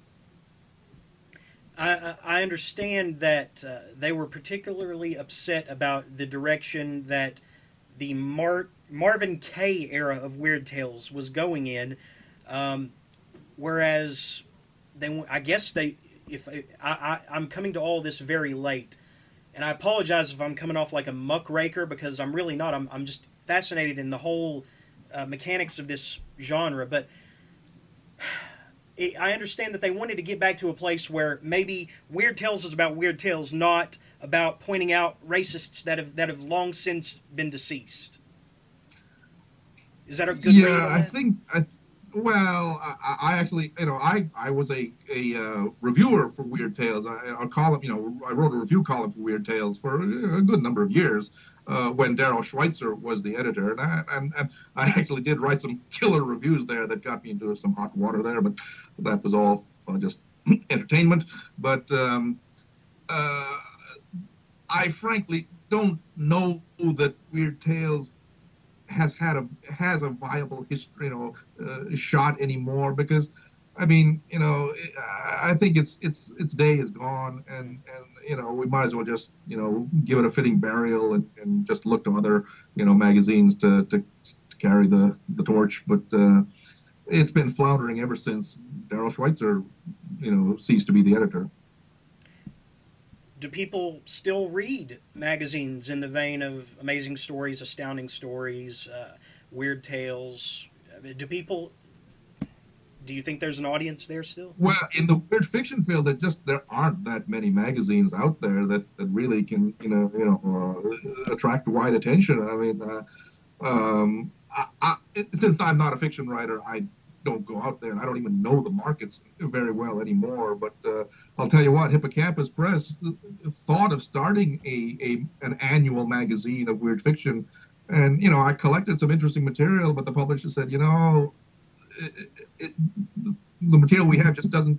I, understand that uh, they were particularly upset about the direction that the Mar- Marvin Kaye era of Weird Tales was going in, um, whereas they I guess they if I, I I'm coming to all this very late, and I apologize if I'm coming off like a muckraker because I'm really not. I'm I'm just fascinated in the whole uh, mechanics of this genre, but. It, I understand that they wanted to get back to a place where maybe Weird Tales is about Weird Tales, not about pointing out racists that have that have long since been deceased. Is that a good? Yeah, I think I well, I, I, actually, you know, I, I was a, a uh, reviewer for Weird Tales. I, a column, you know, I wrote a review column for Weird Tales for a good number of years uh, when Darrell Schweitzer was the editor, and I, and, and I actually did write some killer reviews there that got me into some hot water there, but that was all uh, just entertainment. But um, uh, I frankly don't know that Weird Tales has had a has a viable history, you know, uh, shot anymore because. I mean, you know, I think it's it's its day is gone, and and you know we might as well just you know give it a fitting burial and, and just look to other you know magazines to to, to carry the the torch. But uh, it's been floundering ever since Darrell Schweitzer, you know, ceased to be the editor. Do people still read magazines in the vein of Amazing Stories, Astounding Stories, uh, Weird Tales? Do people? Do you think there's an audience there still? Well, in the weird fiction field, there just there aren't that many magazines out there that, that really can you know you know uh, attract wide attention. I mean, uh, um, I, I, since I'm not a fiction writer, I don't go out there and I don't even know the markets very well anymore. But uh, I'll tell you what, Hippocampus Press thought of starting a, a an annual magazine of weird fiction, and you know I collected some interesting material, but the publisher said, you know, the material we have just doesn't.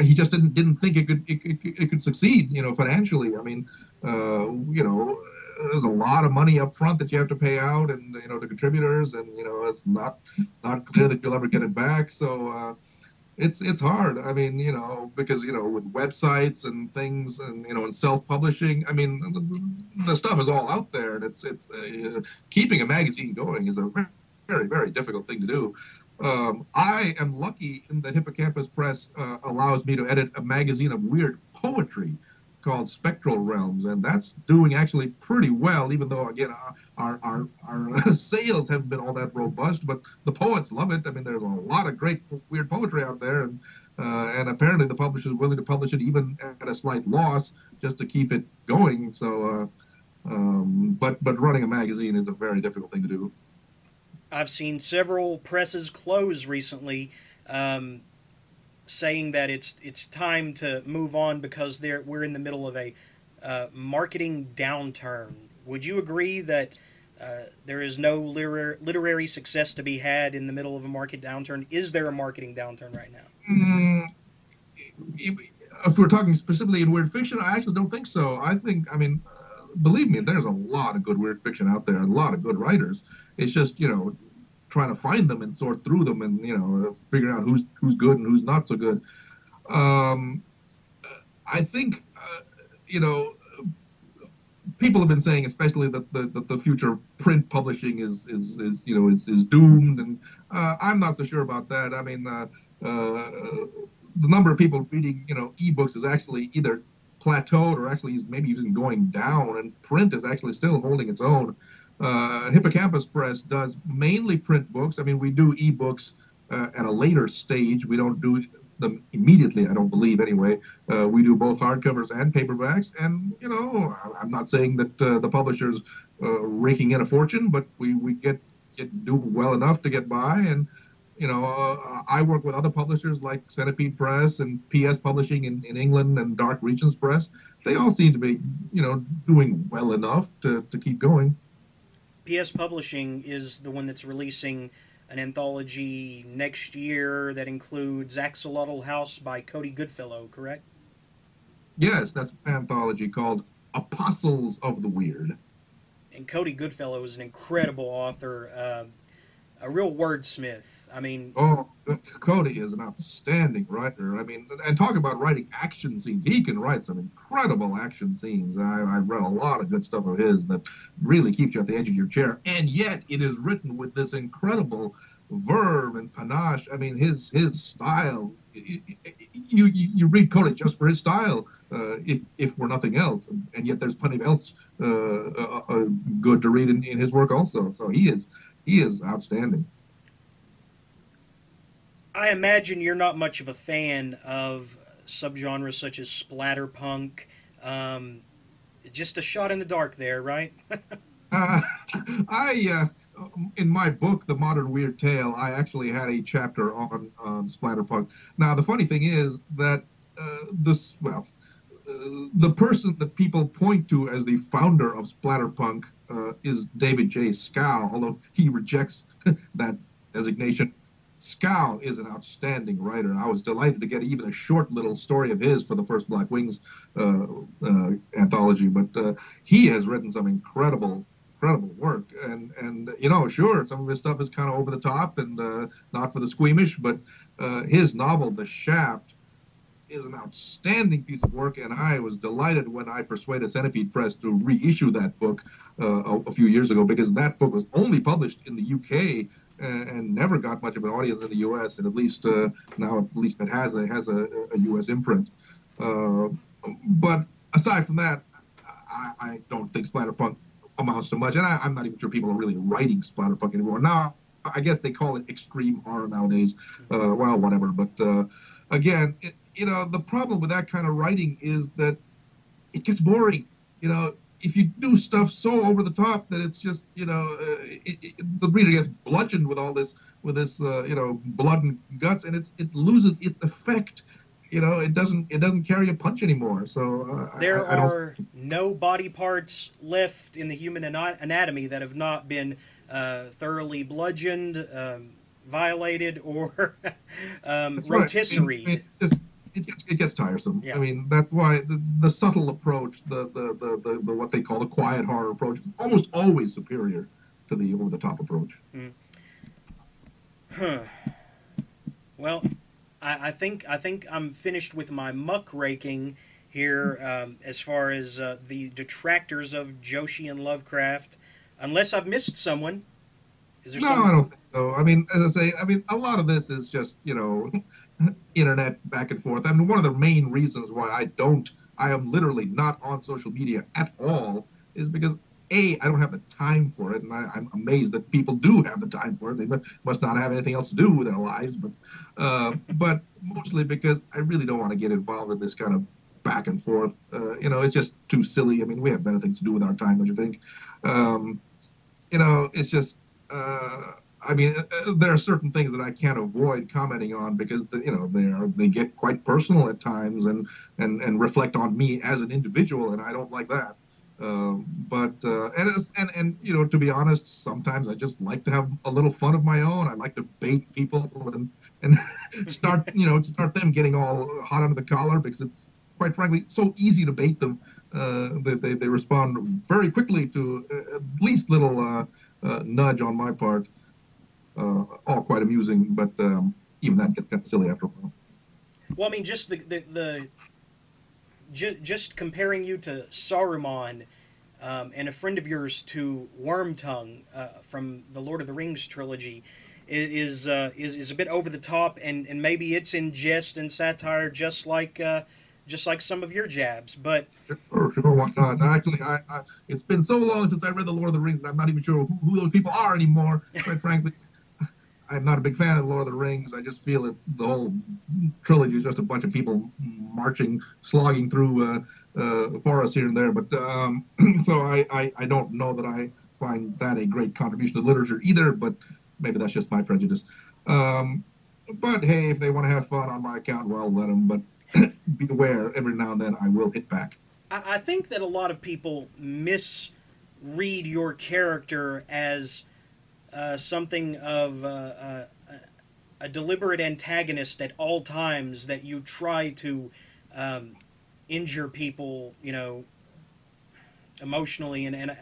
He just didn't didn't think it could it, it could succeed, you know, financially. I mean, uh, you know there's a lot of money up front that you have to pay out and you know to contributors and you know it's not not clear that you'll ever get it back so uh, it's it's hard i mean you know because you know with websites and things and you know and self-publishing i mean the, the stuff is all out there and it's it's uh, keeping a magazine going is a very very difficult thing to do um, I am lucky in that Hippocampus Press uh, allows me to edit a magazine of weird poetry called Spectral Realms, and that's doing actually pretty well. Even though again our our our sales haven't been all that robust, but the poets love it. I mean, there's a lot of great weird poetry out there, and uh, and apparently the publisher is willing to publish it even at a slight loss just to keep it going. So, uh, um, but but running a magazine is a very difficult thing to do. I've seen several presses close recently. Um, saying that it's it's time to move on because they're, we're in the middle of a uh, marketing downturn. Would you agree that uh, there is no literary, literary success to be had in the middle of a market downturn? Is there a marketing downturn right now? Mm, if we're talking specifically in weird fiction, I actually don't think so. I think, I mean, uh, believe me, there's a lot of good weird fiction out there, a lot of good writers. It's just, you know, trying to find them and sort through them and you know figuring out who's who's good and who's not so good. Um, I think uh, you know people have been saying, especially that the, that the future of print publishing is is, is you know is, is doomed, and uh, I'm not so sure about that. I mean, uh, uh, the number of people reading you know ebooks is actually either plateaued or actually maybe even going down, and print is actually still holding its own. Uh, Hippocampus Press does mainly print books. I mean, we do ebooks uh, at a later stage. We don't do them immediately, I don't believe, anyway. Uh, we do both hardcovers and paperbacks. And, you know, I'm not saying that uh, the publisher's uh, raking in a fortune, but we, we get, get do well enough to get by. And, you know, uh, I work with other publishers like Centipede Press and PS Publishing in, in England and Dark Regions Press. They all seem to be, you know, doing well enough to, to keep going. PS Publishing is the one that's releasing an anthology next year that includes Axolotl House by Cody Goodfellow, correct? Yes, that's an anthology called Apostles of the Weird. And Cody Goodfellow is an incredible author, uh, a real wordsmith. I mean, oh, Cody is an outstanding writer. I mean, and talk about writing action scenes. He can write some incredible action scenes. I, have read a lot of good stuff of his that really keeps you at the edge of your chair, and yet it is written with this incredible verve and panache. I mean, his his style. You you, you read Cody just for his style, uh, if if for nothing else, and yet there's plenty of else uh, uh, uh good to read in, in his work also. So he is he is outstanding. I imagine you're not much of a fan of subgenres such as splatterpunk. Um, just a shot in the dark there, right? uh, I, uh, in my book, The Modern Weird Tale, I actually had a chapter on, on splatterpunk. Now, the funny thing is that uh, this, well, uh, the person that people point to as the founder of splatterpunk uh, is David J. Schow, although he rejects that designation Schow is an outstanding writer. I was delighted to get even a short little story of his for the first Black Wings uh, uh, anthology. But uh, he has written some incredible incredible work. And and you know, sure, some of his stuff is kind of over the top and uh, not for the squeamish, but uh, his novel, The Shaft, is an outstanding piece of work, and I was delighted when I persuaded Centipede Press to reissue that book uh, a, few years ago because that book was only published in the UK and, and never got much of an audience in the US, and at least uh, now at least it has a has a, a US imprint. Uh, but aside from that, I, I, don't think splatterpunk amounts to much, and I, am not even sure people are really writing splatterpunk anymore. Now, I guess they call it extreme horror nowadays. Uh, well, whatever. But uh, again, it, you know, the problem with that kind of writing is that it gets boring. You know, if you do stuff so over the top that it's just, you know, uh, it, it, the reader gets bludgeoned with all this, with this, uh, you know, blood and guts, and it's it loses its effect. You know, it doesn't it doesn't carry a punch anymore. So uh, there I, I are no body parts left in the human anatomy that have not been uh, thoroughly bludgeoned, um, violated, or um, rotisserie. Right. Mean, it gets, it gets tiresome. Yeah. I mean, that's why the, the subtle approach, the, the, the, the, what they call the quiet horror approach, is almost always superior to the over the top approach. Mm. Huh. Well, I, I, think I think I'm finished with my muck raking here um, as far as uh, the detractors of Joshi and Lovecraft. Unless I've missed someone. Is there no, some... I don't think so. I mean, as I say, I mean, a lot of this is just you know internet back and forth. I mean, one of the main reasons why I don't, I am literally not on social media at all, is because a, I don't have the time for it, and I, am amazed that people do have the time for it. They must not have anything else to do with their lives, but uh, but mostly because I really don't want to get involved in this kind of back and forth. Uh, you know, it's just too silly. I mean, we have better things to do with our time, don't you think? Um, you know, it's just. Uh, I mean, uh, uh, there are certain things that I can't avoid commenting on because the, you know they are they get quite personal at times and and and reflect on me as an individual, and I don't like that. Um, but uh, and, and and you know to be honest, sometimes I just like to have a little fun of my own. I like to bait people and and start you know start them getting all hot under the collar because it's quite frankly so easy to bait them. Uh, they, they, they respond very quickly to uh, at least little uh, uh, nudge on my part uh, all quite amusing, but um, even that gets, gets silly after a while. Well, I mean, just the the, the ju- just comparing you to Saruman um, and a friend of yours to Wormtongue uh, from the Lord of the Rings trilogy is uh, is is a bit over the top, and, and maybe it's in jest and satire, just like uh, just like some of your jabs. But sure, sure. Actually, I, I, it's been so long since I read the Lord of the Rings, that I'm not even sure who, who those people are anymore. Quite frankly. I'm not a big fan of Lord of the Rings. I just feel that the whole trilogy is just a bunch of people marching, slogging through uh, uh, forests here and there. But um, so I, I, I, don't know that I find that a great contribution to literature either. But maybe that's just my prejudice. Um, but hey, if they want to have fun on my account, well, let them. But be aware, every now and then I will hit back. I think that a lot of people misread your character as uh, something of uh, uh, a deliberate antagonist at all times that you try to um, injure people, you know, emotionally and, and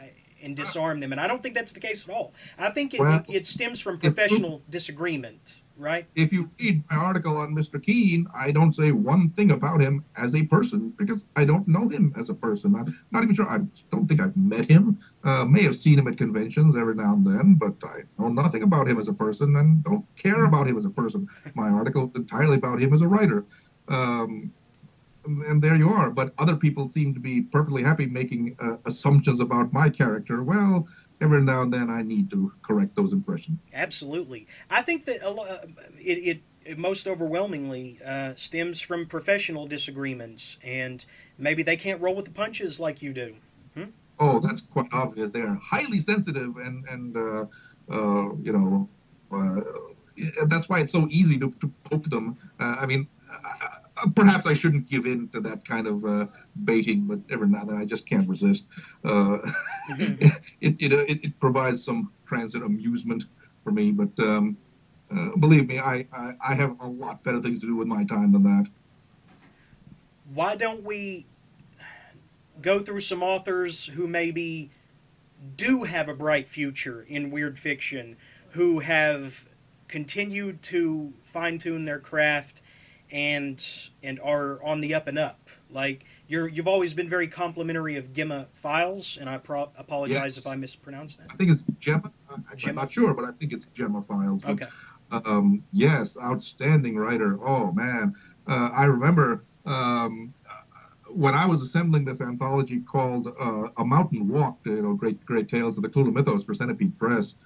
and disarm them. And I don't think that's the case at all. I think it, well, it, it stems from professional disagreement right? If you read my article on Mr. Keene, I don't say one thing about him as a person because I don't know him as a person. I'm not even sure. I don't think I've met him. Uh, may have seen him at conventions every now and then, but I know nothing about him as a person and don't care about him as a person. My article is entirely about him as a writer. Um, and, and, there you are. But other people seem to be perfectly happy making uh, assumptions about my character. Well, every now and then I need to correct those impressions. Absolutely, I think that uh, it, it, it most overwhelmingly uh, stems from professional disagreements, and maybe they can't roll with the punches like you do. Hmm? Oh, that's quite obvious. They are highly sensitive, and and uh, uh you know. Uh, that's why it's so easy to, to poke them. Uh, I mean, uh, perhaps I shouldn't give in to that kind of uh, baiting, but every now and then I just can't resist. Uh, mm-hmm. it, it, it, it, provides some transit amusement for me, but um, uh, believe me, I, I, I, have a lot better things to do with my time than that. Why don't we go through some authors who maybe do have a bright future in weird fiction, who have continued to fine tune their craft and and are on the up and up. Like you're you've always been very complimentary of Gemma Files, and I pro- apologize Yes. if I mispronounced that. I think it's Gemma. I- I'm not sure, but I think it's Gemma Files. But, Okay. Um, yes, outstanding writer. Oh man, uh, I remember um, when I was assembling this anthology called uh, "A Mountain Walked," you know, great great tales of the Cthulhu mythos for Centipede Press.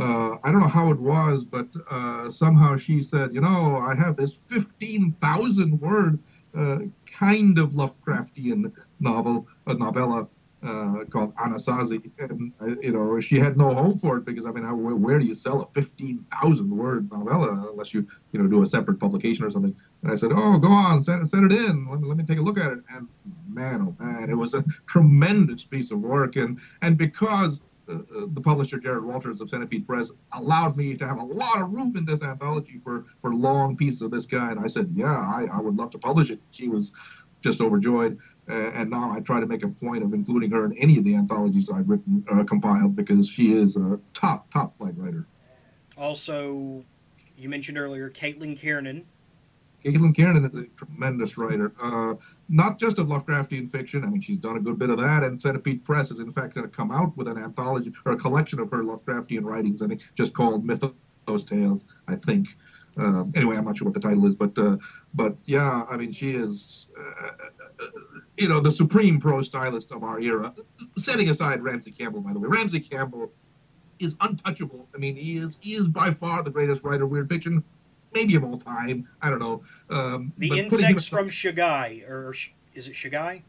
Uh, I don't know how it was, but uh, somehow she said, you know, I have this fifteen thousand word uh, kind of Lovecraftian novel, a novella uh, called Anasazi, and uh, you know she had no home for it because I mean, how, where, do you sell a fifteen thousand word novella unless you you know do a separate publication or something? And I said, oh, go on, send, send it in. Let me, let me take a look at it. And man, oh man, it was a tremendous piece of work, and and because uh, uh, the publisher Jerad Walters of Centipede Press allowed me to have a lot of room in this anthology for for long pieces of this kind. I said, yeah, I, I would love to publish it. She was just overjoyed. Uh, and now I try to make a point of including her in any of the anthologies I've written, uh, compiled, because she is a top, top flight writer. Also, you mentioned earlier Caitlin Kiernan. Caitlin Kiernan is a tremendous writer, uh, not just of Lovecraftian fiction. I mean, she's done a good bit of that, and Centipede Press is, in fact, going to come out with an anthology or a collection of her Lovecraftian writings, I think, just called Mythos Tales, I think. Um, anyway, I'm not sure what the title is, but uh, but yeah, I mean, she is, uh, you know, the supreme prose stylist of our era. Setting aside Ramsey Campbell, by the way, Ramsey Campbell is untouchable. I mean, he is he is by far the greatest writer of weird fiction, maybe of all time. I don't know. Um, The but putting him insects from Shaggai, or is it Shaggai?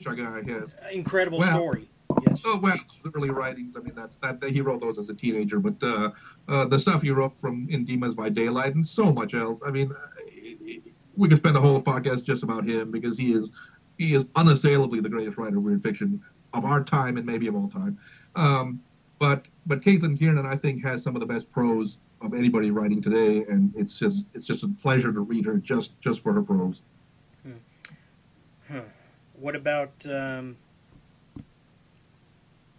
Shaggai, yes. Incredible Well- story. Yes. Oh well, those early writings. I mean, that's that he wrote those as a teenager, but uh, uh, the stuff he wrote from In Demons by Daylight and so much else. I mean, uh, we could spend a whole podcast just about him because he is he is unassailably the greatest writer of weird fiction of our time and maybe of all time. Um, but but Caitlin Kiernan, I think, has some of the best prose of anybody writing today, and it's just it's just a pleasure to read her just just for her prose. Huh. What about um,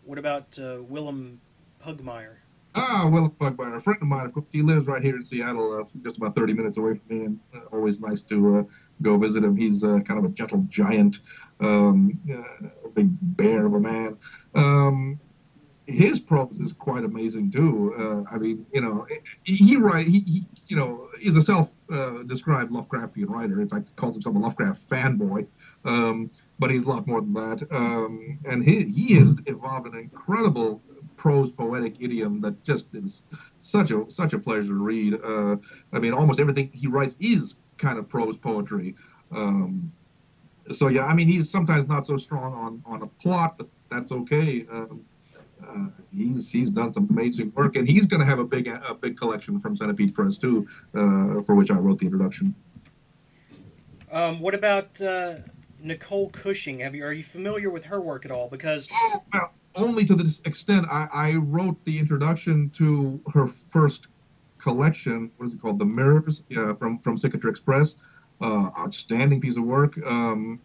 what about uh, Wilum Pugmire? Ah, Will Pugmire, a friend of mine. Of course, he lives right here in Seattle, uh, just about 30 minutes away from me, and uh, always nice to uh, go visit him. He's uh, kind of a gentle giant, um, uh, a big bear of a man. Um, his prose is quite amazing too. Uh, I mean, you know, he, write he, he you know is a self-described Lovecraftian writer. In fact, calls himself a Lovecraft fanboy. Um, but he's a lot more than that. Um, and he he has evolved an incredible prose poetic idiom that just is such a such a pleasure to read. Uh, I mean, almost everything he writes is kind of prose poetry. Um, so yeah, I mean, he's sometimes not so strong on on a plot, but that's okay. Um, uh, he's he's done some amazing work, and he's going to have a big a big collection from Centipede Press too, uh, for which I wrote the introduction. Um, what about uh, Nicole Cushing? Have you are you familiar with her work at all? Because Well, only to this extent. I, I wrote the introduction to her first collection. What is it called? The Mirrors, yeah, from from Cicatrix Press. Uh, outstanding piece of work. Um,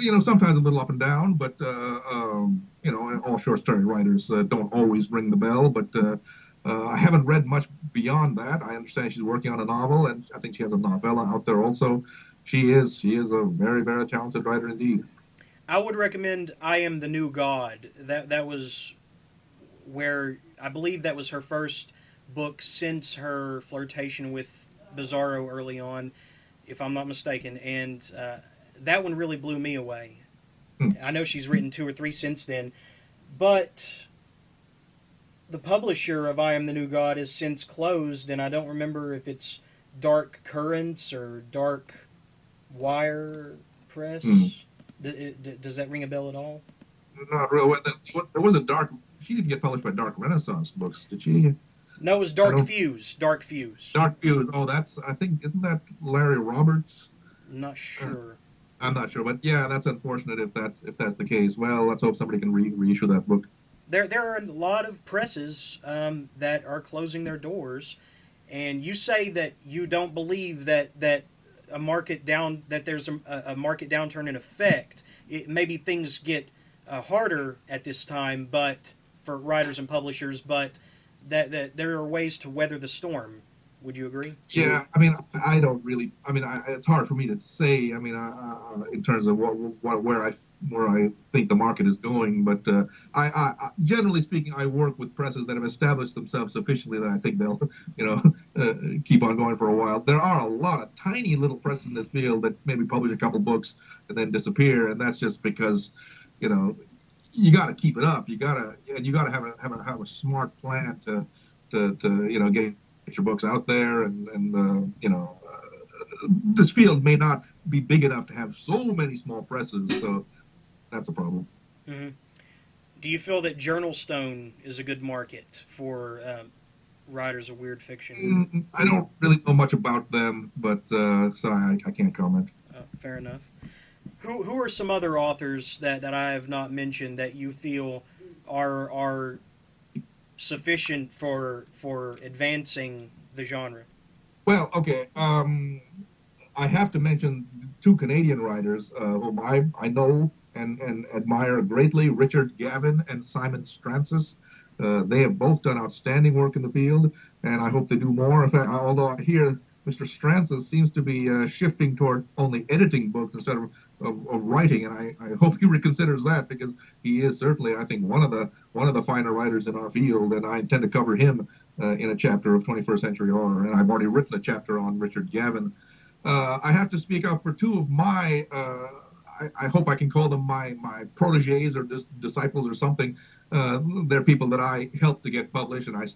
you know, sometimes a little up and down, but uh, um, you know, all short story writers uh, don't always ring the bell. But uh, uh, I haven't read much beyond that. I understand she's working on a novel, and I think she has a novella out there also. She is she is a very very talented writer indeed. I would recommend "I Am the New God." That that was where I believe that was her first book since her flirtation with Bizarro early on, if I'm not mistaken, and uh, that one really blew me away. Hmm. I know she's written two or three since then, but the publisher of "I Am the New God" is since closed, and I don't remember if it's Dark Currents or Dark Wire Press. Hmm. D- d- does that ring a bell at all? Not really. There- was a dark. She didn't get published by Dark Renaissance Books, did she? No, it was Dark Fuse. Dark Fuse. Dark Fuse. Oh, that's I think isn't that Larry Roberts? I'm not sure. I'm not sure, but yeah, that's unfortunate if that's if that's the case. Well, let's hope somebody can re- reissue that book. There, there are a lot of presses um, that are closing their doors, and you say that you don't believe that that a market down that there's a, a market downturn in effect. It, maybe things get uh, harder at this time, but for writers and publishers, but that, that there are ways to weather the storm. Would you agree? Yeah, I mean, I don't really. I mean, I, it's hard for me to say. I mean, uh, in terms of what, what, where I, where I think the market is going. But uh, I, I, generally speaking, I work with presses that have established themselves sufficiently that I think they'll, you know, uh, keep on going for a while. There are a lot of tiny little presses in this field that maybe publish a couple books and then disappear, and that's just because, you know, you got to keep it up. You got to, and you got to have a have a have a smart plan to, to, to you know get get your books out there, and and uh, you know, uh, this field may not be big enough to have so many small presses, so that's a problem. Mm-hmm. Do you feel that JournalStone is a good market for um, writers of weird fiction? Mm, I don't really know much about them, but uh, so I, I can't comment. Oh, fair enough. Who who are some other authors that, that I have not mentioned that you feel are are sufficient for for advancing the genre? Well, okay. Um, I have to mention two Canadian writers uh, whom I, I know and, and admire greatly Richard Gavin and Simon Strantzas. Uh, they have both done outstanding work in the field, and I hope they do more. In fact, although I hear Mr. Strantzas seems to be uh, shifting toward only editing books instead of, of, of, writing, and I, I hope he reconsiders that because he is certainly, I think, one of the one of the finer writers in our field, and I intend to cover him uh, in a chapter of 21st Century Horror, and I've already written a chapter on Richard Gavin. Uh, I have to speak up for two of my. Uh, I, I, hope I can call them my my proteges or dis- disciples or something. Uh, they're people that I helped to get published, and I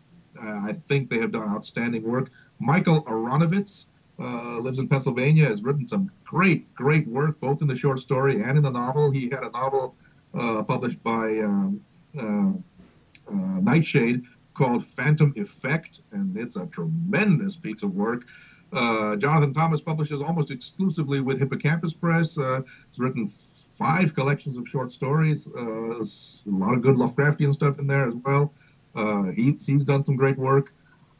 I think they have done outstanding work. Michael Aronovitz uh, lives in Pennsylvania, has written some great, great work, both in the short story and in the novel. He had a novel uh, published by um, uh, uh Nightshade called Phantom Effect, and it's a tremendous piece of work. Uh, Jonathan Thomas publishes almost exclusively with Hippocampus Press. Uh, he's written five collections of short stories, a lot of good Lovecraftian stuff in there as well. he's, he's done some great work.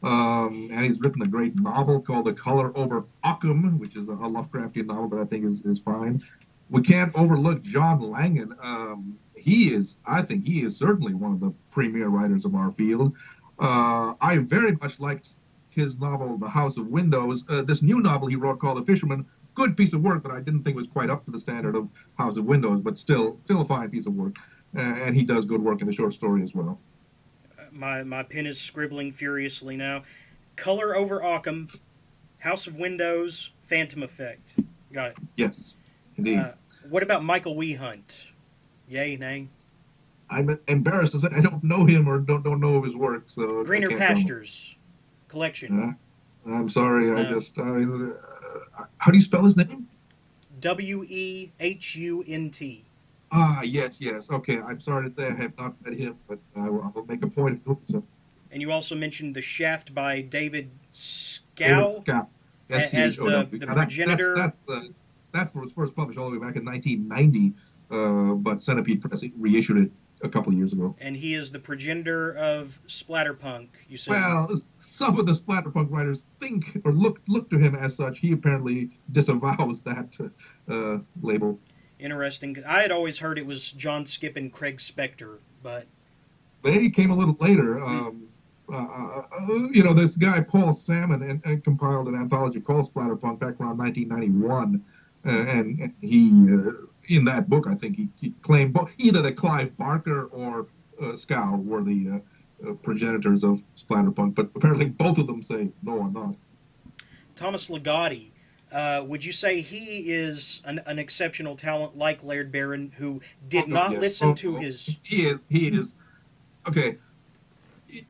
Um, and he's written a great novel called The Color Over Occam, which is a, Lovecraftian novel that I think is, is fine. We can't overlook John Langan. Um, he is, I think, he is certainly one of the premier writers of our field. Uh, I very much liked his novel, The House of Windows. Uh, this new novel he wrote called The Fisherman, good piece of work, but I didn't think was quite up to the standard of House of Windows, but still, still a fine piece of work. Uh, and he does good work in the short story as well my my pen is scribbling furiously now. Color over Occam, House of Windows, Phantom Effect. Got it. Yes, indeed. Uh, what about Michael Wehunt? Yay, nay. I'm embarrassed to say I don't know him or don't don't know of his work. So Greener Pastures collection. Uh, I'm sorry. I just. I uh, how do you spell his name? W e h u n t. Ah, yes, yes. Okay, I'm sorry to say I have not met him, but I will, I will make a point of doing so. And you also mentioned The Shaft by David Schow, Schow. as the, the progenitor. That, that, uh, that was first published all the way back in 1990, uh, but Centipede Press reissued it a couple of years ago. And he is the progenitor of splatterpunk. You said. Well, some of the splatterpunk writers think or look look to him as such. He apparently disavows that uh, label interesting. I had always heard it was John Skipp and Craig Spector, but they came a little later. Um, uh, uh, uh, you know, this guy Paul Sammon and, and compiled an anthology called Splatterpunk back around 1991, uh, and, and, he uh, in that book I think he, he claimed both, either that Clive Barker or uh, Schow were the progenitors of Splatterpunk, but apparently both of them say no, I'm not. Thomas Ligotti uh, would you say he is an, an, exceptional talent like Laird Barron, who did oh, not yes. listen oh, to oh, his? He is. He is. Okay.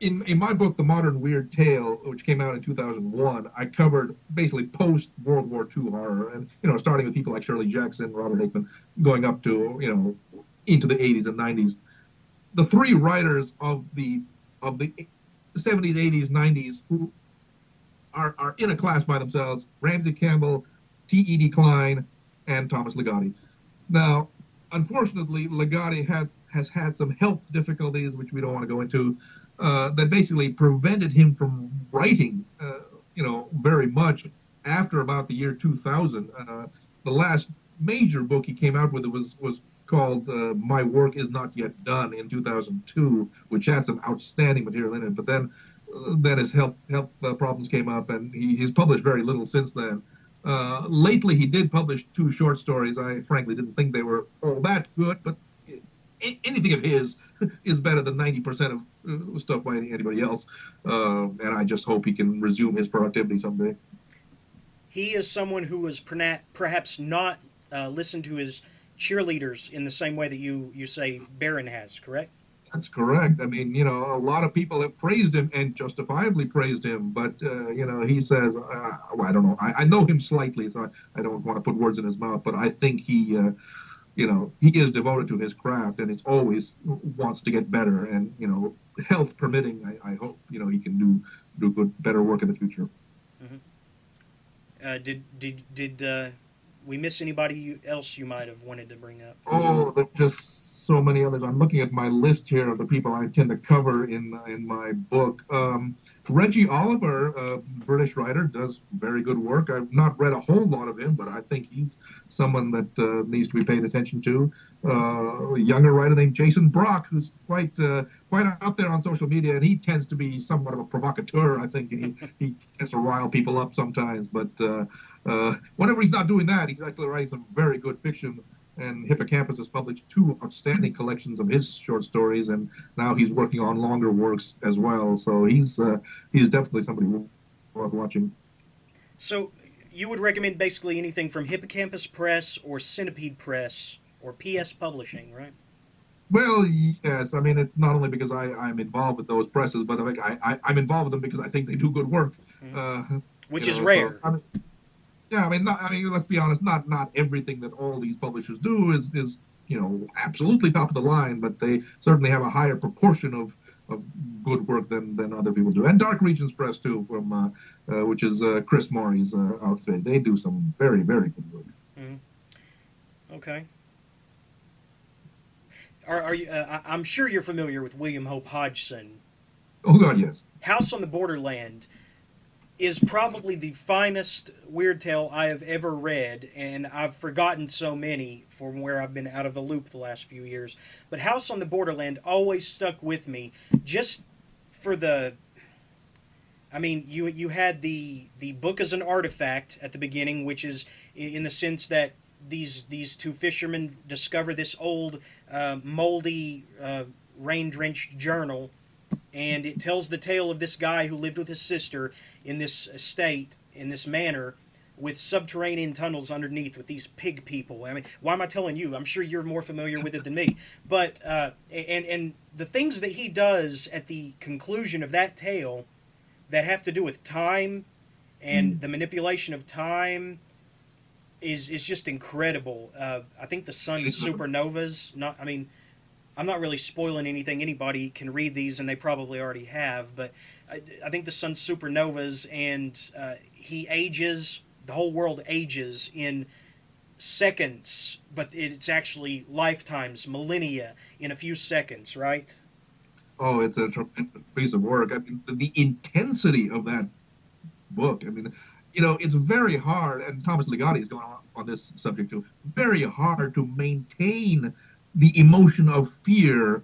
In in my book, The Modern Weird Tale, which came out in 2001, I covered basically post World War II horror, and you know, starting with people like Shirley Jackson, Robert Aickman, going up to you know into the 80s and 90s. The three writers of the of the 70s, 80s, 90s who are, are in a class by themselves Ramsey Campbell, T.E.D. Klein, and Thomas Ligotti. Now, unfortunately, Ligotti has, has had some health difficulties, which we don't want to go into, uh, that basically prevented him from writing, uh, you know, very much after about the year 2000. Uh, the last major book he came out with was was called uh, "My Work Is Not Yet Done" in 2002, which had some outstanding material in it. But then, then his health health problems came up, and he, he's published very little since then. Uh, lately, he did publish two short stories. I frankly didn't think they were all that good, but anything of his is better than 90% of uh, stuff by anybody else. Uh, and I just hope he can resume his productivity someday. He is someone who has perhaps not uh, listened to his cheerleaders in the same way that you, you say Barron has, correct? That's correct. I mean, you know, a lot of people have praised him and justifiably praised him, but uh, you know, he says, uh, well, I don't know. I, I, know him slightly, so I, I, don't want to put words in his mouth, but I think he uh, you know, he is devoted to his craft and it's always wants to get better. And, you know, health permitting, I, I hope, you know, he can do, do good, better work in the future. Mm-hmm. Uh, did, did, did, uh, we miss anybody else you might have wanted to bring up? Oh, just so many others. I'm looking at my list here of the people I tend to cover in in my book. Um, Reggie Oliver, a British writer, does very good work. I've not read a whole lot of him, but I think he's someone that uh, needs to be paid attention to. Uh, a younger writer named Jason Brock, who's quite uh, quite out there on social media, and he tends to be somewhat of a provocateur. I think he he tends to rile people up sometimes, but uh, uh, whenever he's not doing that, he's actually writing some very good fiction and Hippocampus has published two outstanding collections of his short stories, and now he's working on longer works as well. So he's uh, he's definitely somebody worth watching. So you would recommend basically anything from Hippocampus Press or Centipede Press or PS Publishing, right? Well, yes. I mean, it's not only because I, I'm involved with those presses, but I, I, I'm involved with them because I think they do good work. Mm-hmm. Uh, Which is know, rare. So, I mean, yeah, I mean, not, I mean, let's be honest. Not not everything that all these publishers do is is you know absolutely top of the line, but they certainly have a higher proportion of of good work than than other people do. And Dark Regions Press too, from uh, uh, which is uh, Chris Morey's uh, outfit. They do some very very good work. Mm-hmm. Okay. Are, are you? Uh, I'm sure you're familiar with William Hope Hodgson. Oh God, yes. House on the Borderland is probably the finest weird tale I have ever read, and I've forgotten so many from where I've been out of the loop the last few years. But House on the Borderland always stuck with me, just for the. I mean, you you had the the book as an artifact at the beginning, which is in the sense that these these two fishermen discover this old uh, moldy uh, rain drenched journal and it tells the tale of this guy who lived with his sister in this estate in this manor with subterranean tunnels underneath with these pig people. I mean, why am I telling you? I'm sure you're more familiar with it than me. But uh, and and the things that he does at the conclusion of that tale that have to do with time and mm. the manipulation of time is is just incredible. Uh, I think the sun supernovas. Not, I mean, I'm not really spoiling anything. Anybody can read these, and they probably already have. But I, I think the sun's supernovas, and uh, he ages. The whole world ages in seconds, but it's actually lifetimes, millennia in a few seconds, right? Oh, it's a tremendous piece of work. I mean, the, the intensity of that book. I mean, you know, it's very hard, and Thomas Ligotti is going on on this subject too. Very hard to maintain the emotion of fear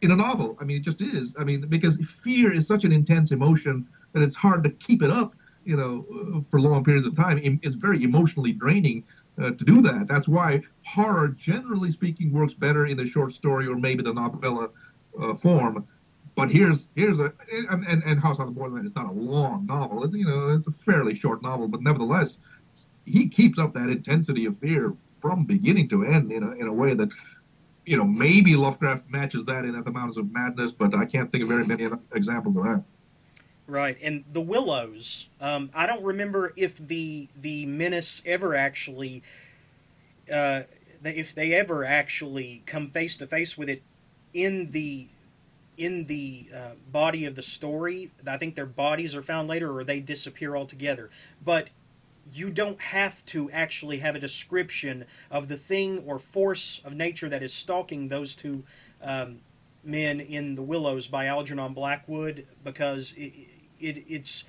in a novel. I mean, it just is. I mean, because fear is such an intense emotion that it's hard to keep it up, you know, for long periods of time. It's very emotionally draining uh, to do that. That's why horror, generally speaking, works better in the short story or maybe the novella uh, form. But here's here's a and, and House on the Borderland is not a long novel. It's you know it's a fairly short novel, but nevertheless, he keeps up that intensity of fear from beginning to end in a, in a way that you know maybe Lovecraft matches that in At the Mountains of Madness, but I can't think of very many examples of that. Right, and the Willows. Um, I don't remember if the the menace ever actually, uh, if they ever actually come face to face with it in the in the uh, body of the story. I think their bodies are found later, or they disappear altogether. But you don't have to actually have a description of the thing or force of nature that is stalking those two um, men in the Willows by Algernon Blackwood because it, it, it's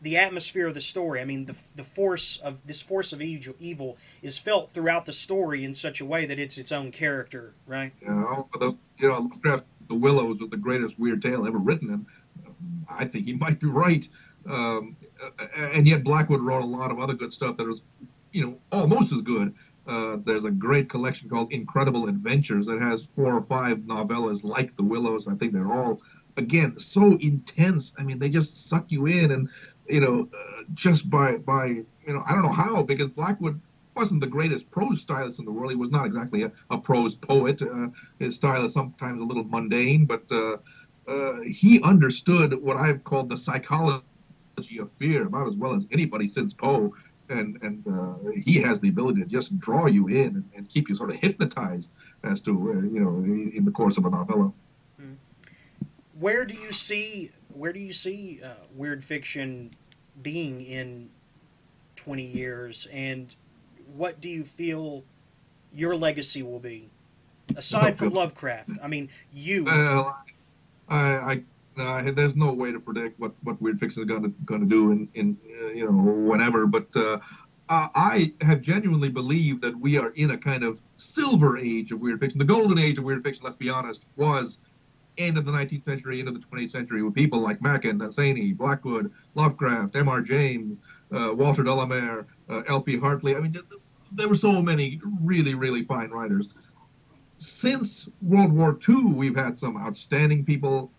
the atmosphere of the story. I mean, the the force of this force of evil, evil is felt throughout the story in such a way that it's its own character, right? Yeah, you know, Lovecraft, The Willows was the greatest weird tale ever written, and I think he might be right. Um, and yet Blackwood wrote a lot of other good stuff that was, you know, almost as good. Uh, there's a great collection called Incredible Adventures that has four or five novellas like The Willows. I think they're all, again, so intense. I mean, they just suck you in, and you know, uh, just by by you know, I don't know how because Blackwood wasn't the greatest prose stylist in the world. He was not exactly a, a prose poet. Uh, his style is sometimes a little mundane, but uh, uh, he understood what I've called the psychology of fear about as well as anybody since Poe. And and uh, he has the ability to just draw you in and, and keep you sort of hypnotized as to uh, you know in the course of a novella. Hmm. Where do you see where do you see uh, weird fiction being in twenty years, and what do you feel your legacy will be? Aside from Lovecraft, I mean, you. Well, I, I uh, there's no way to predict what, what Weird Fiction is going to going to do in, in uh, you know whenever. But uh, I have genuinely believed that we are in a kind of silver age of weird fiction. The golden age of weird fiction, let's be honest, was end of the 19th century, into the 20th century, with people like Machen, Dunsany, Blackwood, Lovecraft, M.R. James, uh, Walter de la Mare, uh, L.P. Hartley. I mean, there were so many really, really fine writers since World War II, we've had some outstanding people.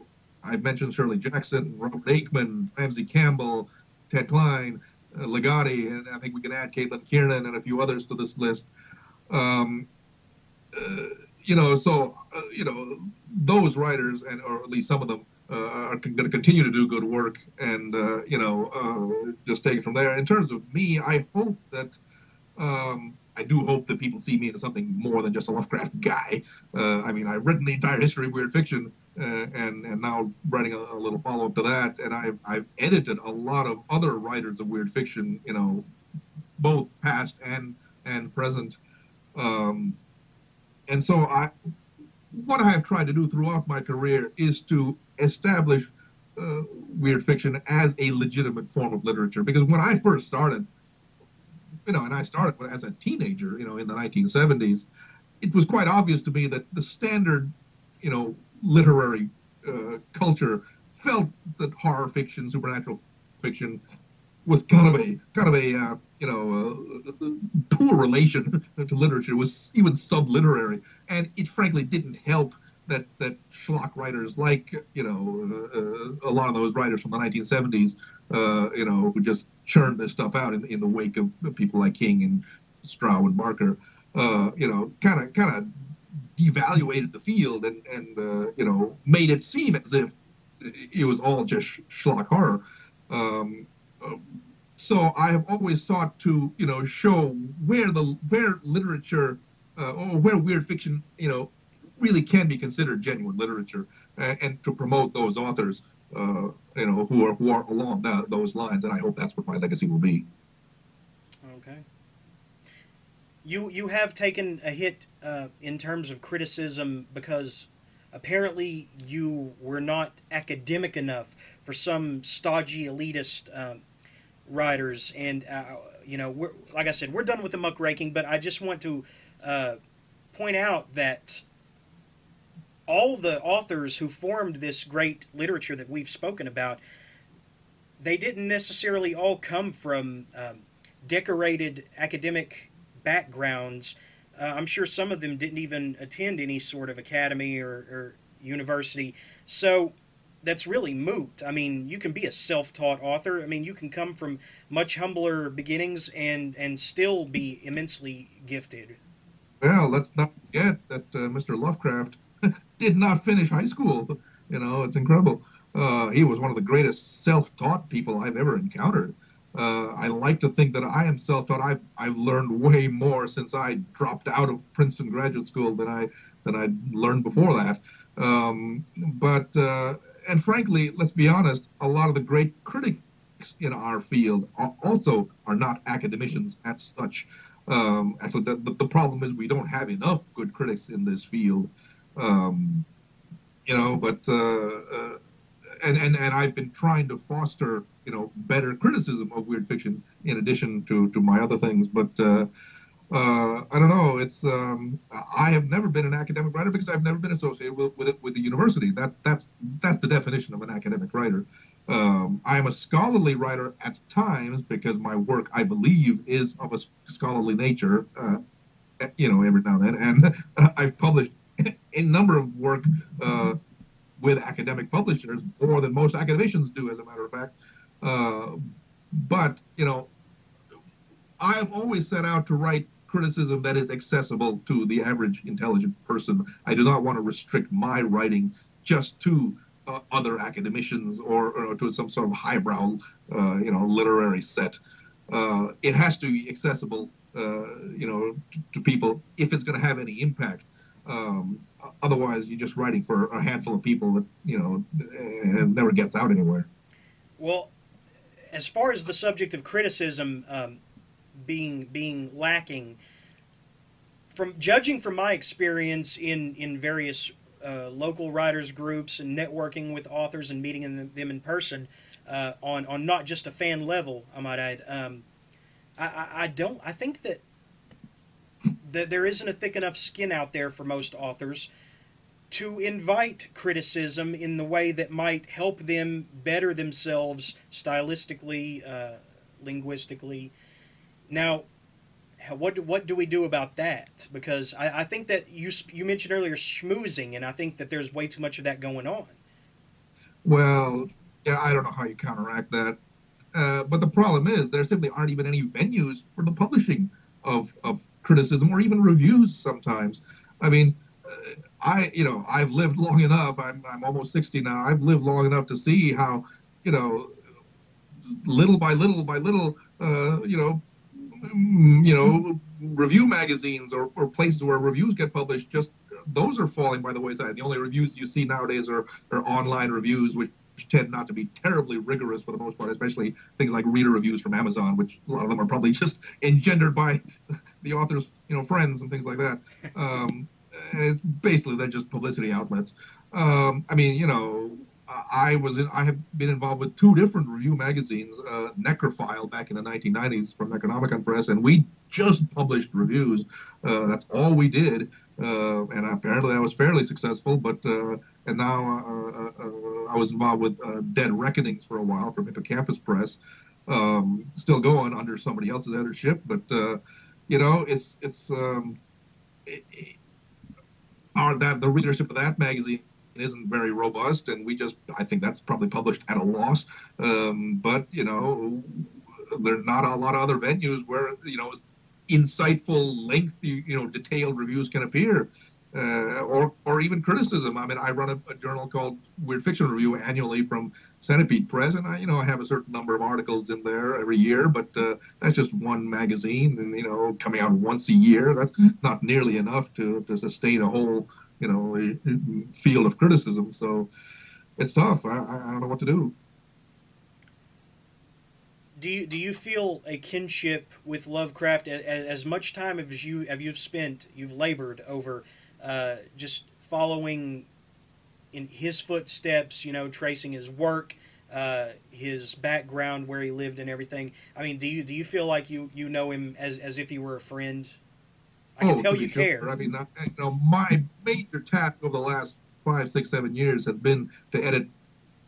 I've mentioned Shirley Jackson, Robert Aickman, Ramsey Campbell, Ted Klein, uh, Ligotti, and I think we can add Caitlin Kiernan and a few others to this list. Um, uh, you know, so uh, you know those writers, and or at least some of them, uh, are going to continue to do good work, and uh, you know, uh, just take it from there. In terms of me, I hope that. Um, I do hope that people see me as something more than just a Lovecraft guy. Uh, I mean, I've written the entire history of weird fiction, uh, and and now writing a, a little follow up to that, and I've I've edited a lot of other writers of weird fiction, you know, both past and and present. Um, and so I, what I have tried to do throughout my career is to establish uh, weird fiction as a legitimate form of literature. Because when I first started, you know, and I started as a teenager, you know, in the 1970s, it was quite obvious to me that the standard, you know, literary uh, culture felt that horror fiction, supernatural fiction, was kind of a kind of a uh, you know uh, poor relation to literature. It was even subliterary, and it frankly didn't help that that schlock writers like you know uh, a lot of those writers from the 1970s, uh, you know, who just churned this stuff out in, in the wake of people like King and Straub and Barker, uh, you know, kind of kind of devaluated the field and and uh, you know made it seem as if it was all just schlock horror. Um, so I have always sought to you know show where the where literature uh, or where weird fiction you know really can be considered genuine literature and, and to promote those authors uh, you know, who are who are along that, those lines, and I hope that's what my legacy will be. Okay. You you have taken a hit uh, in terms of criticism because apparently you were not academic enough for some stodgy elitist um, writers, and uh, you know, we're, like I said, we're done with the muckraking, but I just want to uh, point out that all the authors who formed this great literature that we've spoken about, they didn't necessarily all come from um, decorated academic backgrounds. Uh, I'm sure some of them didn't even attend any sort of academy or, or university. So that's really moot. I mean, you can be a self-taught author. I mean, you can come from much humbler beginnings and and still be immensely gifted. Well, let's not forget that uh, Mr. Lovecraft did not finish high school. You know, it's incredible. Uh, he was one of the greatest self-taught people I've ever encountered. Uh, I like to think that I am self-taught. I've I've learned way more since I dropped out of Princeton graduate school than I than I learned before that. Um, but uh, and frankly, let's be honest, a lot of the great critics in our field also are not academicians as such. Um, actually, the, the problem is we don't have enough good critics in this field. Um, you know, but uh, uh, and, and and I've been trying to foster you know better criticism of weird fiction in addition to to my other things. But uh, uh, I don't know. It's um, I have never been an academic writer because I've never been associated with with, with the university. That's that's that's the definition of an academic writer. Um, I am a scholarly writer at times because my work, I believe, is of a scholarly nature. Uh, you know, every now and then, and uh, I've published a number of work uh, with academic publishers, more than most academicians do, as a matter of fact. Uh, but you know, I have always set out to write criticism that is accessible to the average intelligent person. I do not want to restrict my writing just to uh, other academicians or, or, to some sort of highbrow, uh, you know, literary set. Uh, it has to be accessible, uh, you know, to, to, people if it's going to have any impact. Um, otherwise, you're just writing for a handful of people that you know and never gets out anywhere. Well, as far as the subject of criticism um, being being lacking, from judging from my experience in in various uh, local writers groups and networking with authors and meeting them in person uh, on on not just a fan level. I might add. Um, I, I, I don't. I think that that there isn't a thick enough skin out there for most authors to invite criticism in the way that might help them better themselves stylistically, uh, linguistically. Now, what do, what do we do about that? Because I, I think that you you mentioned earlier schmoozing, and I think that there's way too much of that going on. Well, yeah, I don't know how you counteract that, uh, but the problem is there simply aren't even any venues for the publishing of of criticism or even reviews. Sometimes, I mean, uh, I you know I've lived long enough. I'm I'm almost sixty now. I've lived long enough to see how you know little by little by little, uh, you know, you know, review magazines or, or places where reviews get published, just those are falling by the wayside. The only reviews you see nowadays are, are online reviews, which tend not to be terribly rigorous for the most part, especially things like reader reviews from Amazon, which a lot of them are probably just engendered by the author's, you know, friends and things like that. Um, basically, they're just publicity outlets. Um, I mean, you know, I was in, I have been involved with two different review magazines, uh, Necrofile back in the 1990s from Necronomicon Press, and we just published reviews. Uh, that's all we did, uh, and apparently that was fairly successful. But uh, and now uh, uh, I was involved with Dead Reckonings for a while from Hippocampus Press, um, still going under somebody else's editorship. But you know, it's it's um, it, it, our that the readership of that magazine isn't very robust, and we just I think that's probably published at a loss. Um, but you know, there are not a lot of other venues where you know insightful, lengthy, you know, detailed reviews can appear. Uh, or, or even criticism. I mean, I run a, a, journal called Weird Fiction Review annually from Centipede Press, and I, you know, I have a certain number of articles in there every year, but uh, that's just one magazine, and you know, coming out once a year. That's mm-hmm. not nearly enough to, to sustain a whole you know field of criticism. So it's tough. I, I don't know what to do. Do you do you feel a kinship with Lovecraft as, as much time as you have you've spent you've labored over uh, just following in his footsteps, you know, tracing his work, uh, his background, where he lived, and everything. I mean, do you do you feel like you you know him as as if he were a friend? I can oh, tell you care. I mean, I, you know, my major task over the last five, six, seven years has been to edit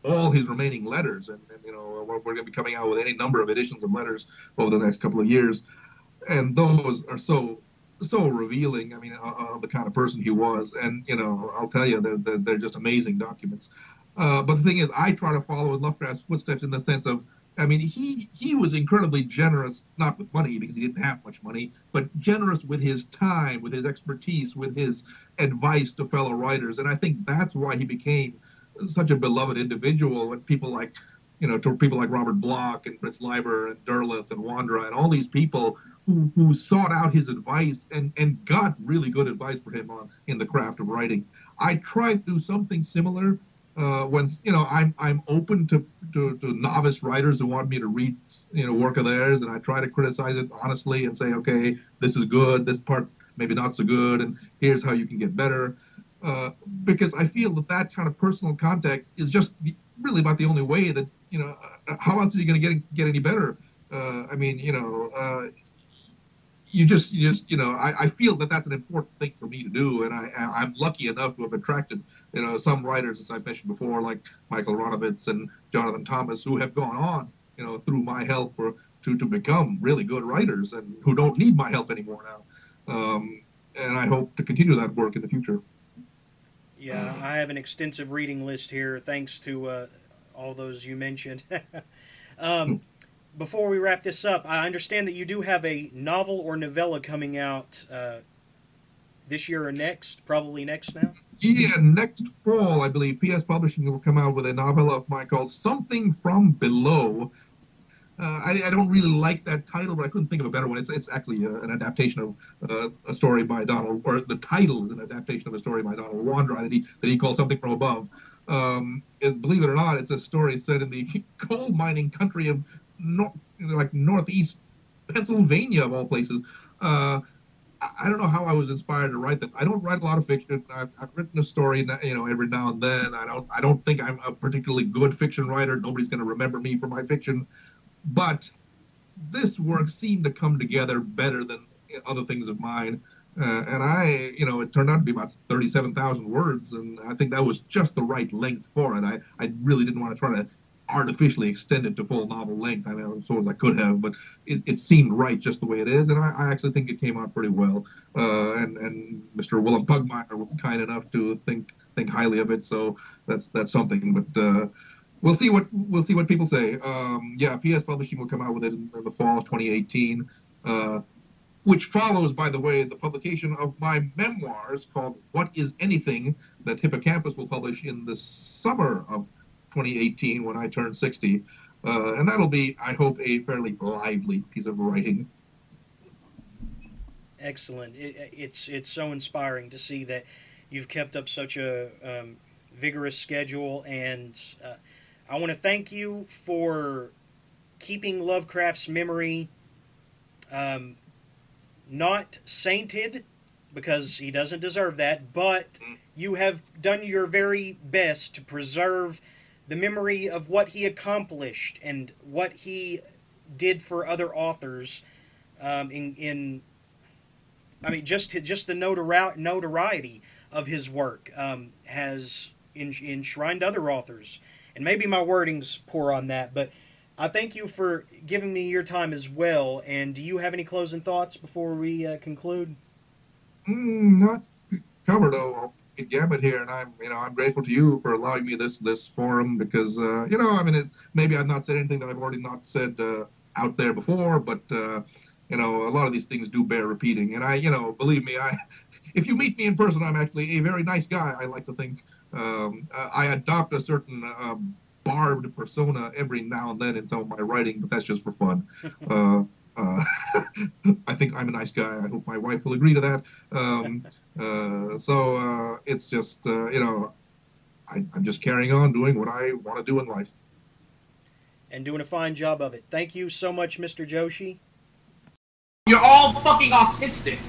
all his remaining letters, and, and you know, we're, we're going to be coming out with any number of editions of letters over the next couple of years, and those are so so revealing. I mean, of the kind of person he was, and you know, I'll tell you, they're they're, they're just amazing documents. Uh, but the thing is, I try to follow in Lovecraft's footsteps in the sense of I mean, he he was incredibly generous, not with money because he didn't have much money, but generous with his time, with his expertise, with his advice to fellow writers, and I think that's why he became such a beloved individual. And people like, you know, to people like Robert Bloch and Fritz Leiber and Derleth and Wandrei and all these people who who sought out his advice and and got really good advice for him on in the craft of writing. I tried to do something similar uh, when you know I'm I'm open to, to, to novice writers who want me to read you know work of theirs, and I try to criticize it honestly and say, okay, this is good, this part maybe not so good, and here's how you can get better. Uh, because I feel that that kind of personal contact is just really about the only way that you know. Uh, how else are you going to get get any better? Uh, I mean, you know, uh, you just you just you know, I, I feel that that's an important thing for me to do, and I I'm lucky enough to have attracted you know some writers, as I mentioned before, like Michael Aronovitz and Jonathan Thomas, who have gone on you know through my help or to to become really good writers and who don't need my help anymore now. Um, and I hope to continue that work in the future. Yeah, I have an extensive reading list here, thanks to uh, all those you mentioned. um, before we wrap this up, I understand that you do have a novel or novella coming out uh, this year or next, probably next now. Yeah, next fall, I believe, PS Publishing will come out with a novel of mine called Something from Below, uh, I, I, don't really like that title, but I couldn't think of a better one. It's, it's actually uh, an adaptation of uh, a story by Donald, or the title is an adaptation of a story by Donald Wandrei that he that he called something from above. Um, it, believe it or not, it's a story set in the coal mining country of like northeast Pennsylvania of all places. Uh, I don't know how I was inspired to write that. I don't write a lot of fiction. I've, I've, written a story, you know, every now and then. I don't. I don't think I'm a particularly good fiction writer. Nobody's going to remember me for my fiction. But this work seemed to come together better than other things of mine. Uh, and I, you know, it turned out to be about 37,000 words, and I think that was just the right length for it. I, I really didn't want to try to artificially extended to full novel length. I mean, I suppose I could have, but it, it seemed right just the way it is, and I, I actually think it came out pretty well. Uh, and and Mr. Wilum Pugmire was kind enough to think think highly of it, so that's that's something. But uh, we'll see what we'll see what people say. Um, yeah, PS Publishing will come out with it in, in the fall of 2018, uh, which follows, by the way, the publication of my memoirs called "What Is Anything" that Hippocampus will publish in the summer of 2018 when I turn 60, uh, and that'll be, I hope, a fairly lively piece of writing. Excellent. It, it's it's so inspiring to see that you've kept up such a um, vigorous schedule and. Uh, I want to thank you for keeping Lovecraft's memory um, not sainted because he doesn't deserve that, but you have done your very best to preserve the memory of what he accomplished and what he did for other authors um, in, in I mean just just the notoriety of his work um, has enshrined other authors and maybe my wording's poor on that, but I thank you for giving me your time as well. And do you have any closing thoughts before we uh, conclude? Mm, not covered a gamut here, and I'm you know I'm grateful to you for allowing me this this forum because uh, you know I mean it's maybe I've not said anything that I've already not said uh, out there before, but uh, you know a lot of these things do bear repeating, and I you know believe me I if you meet me in person I'm actually a very nice guy I like to think. Um, I adopt a certain um, barbed persona every now and then in some of my writing, but that's just for fun. Uh, I think I'm a nice guy. I hope my wife will agree to that. Um, uh, so uh, it's just, uh, you know, I, am just carrying on doing what I want to do in life. And doing a fine job of it. Thank you so much, Mr. Joshi. You're all fucking autistic.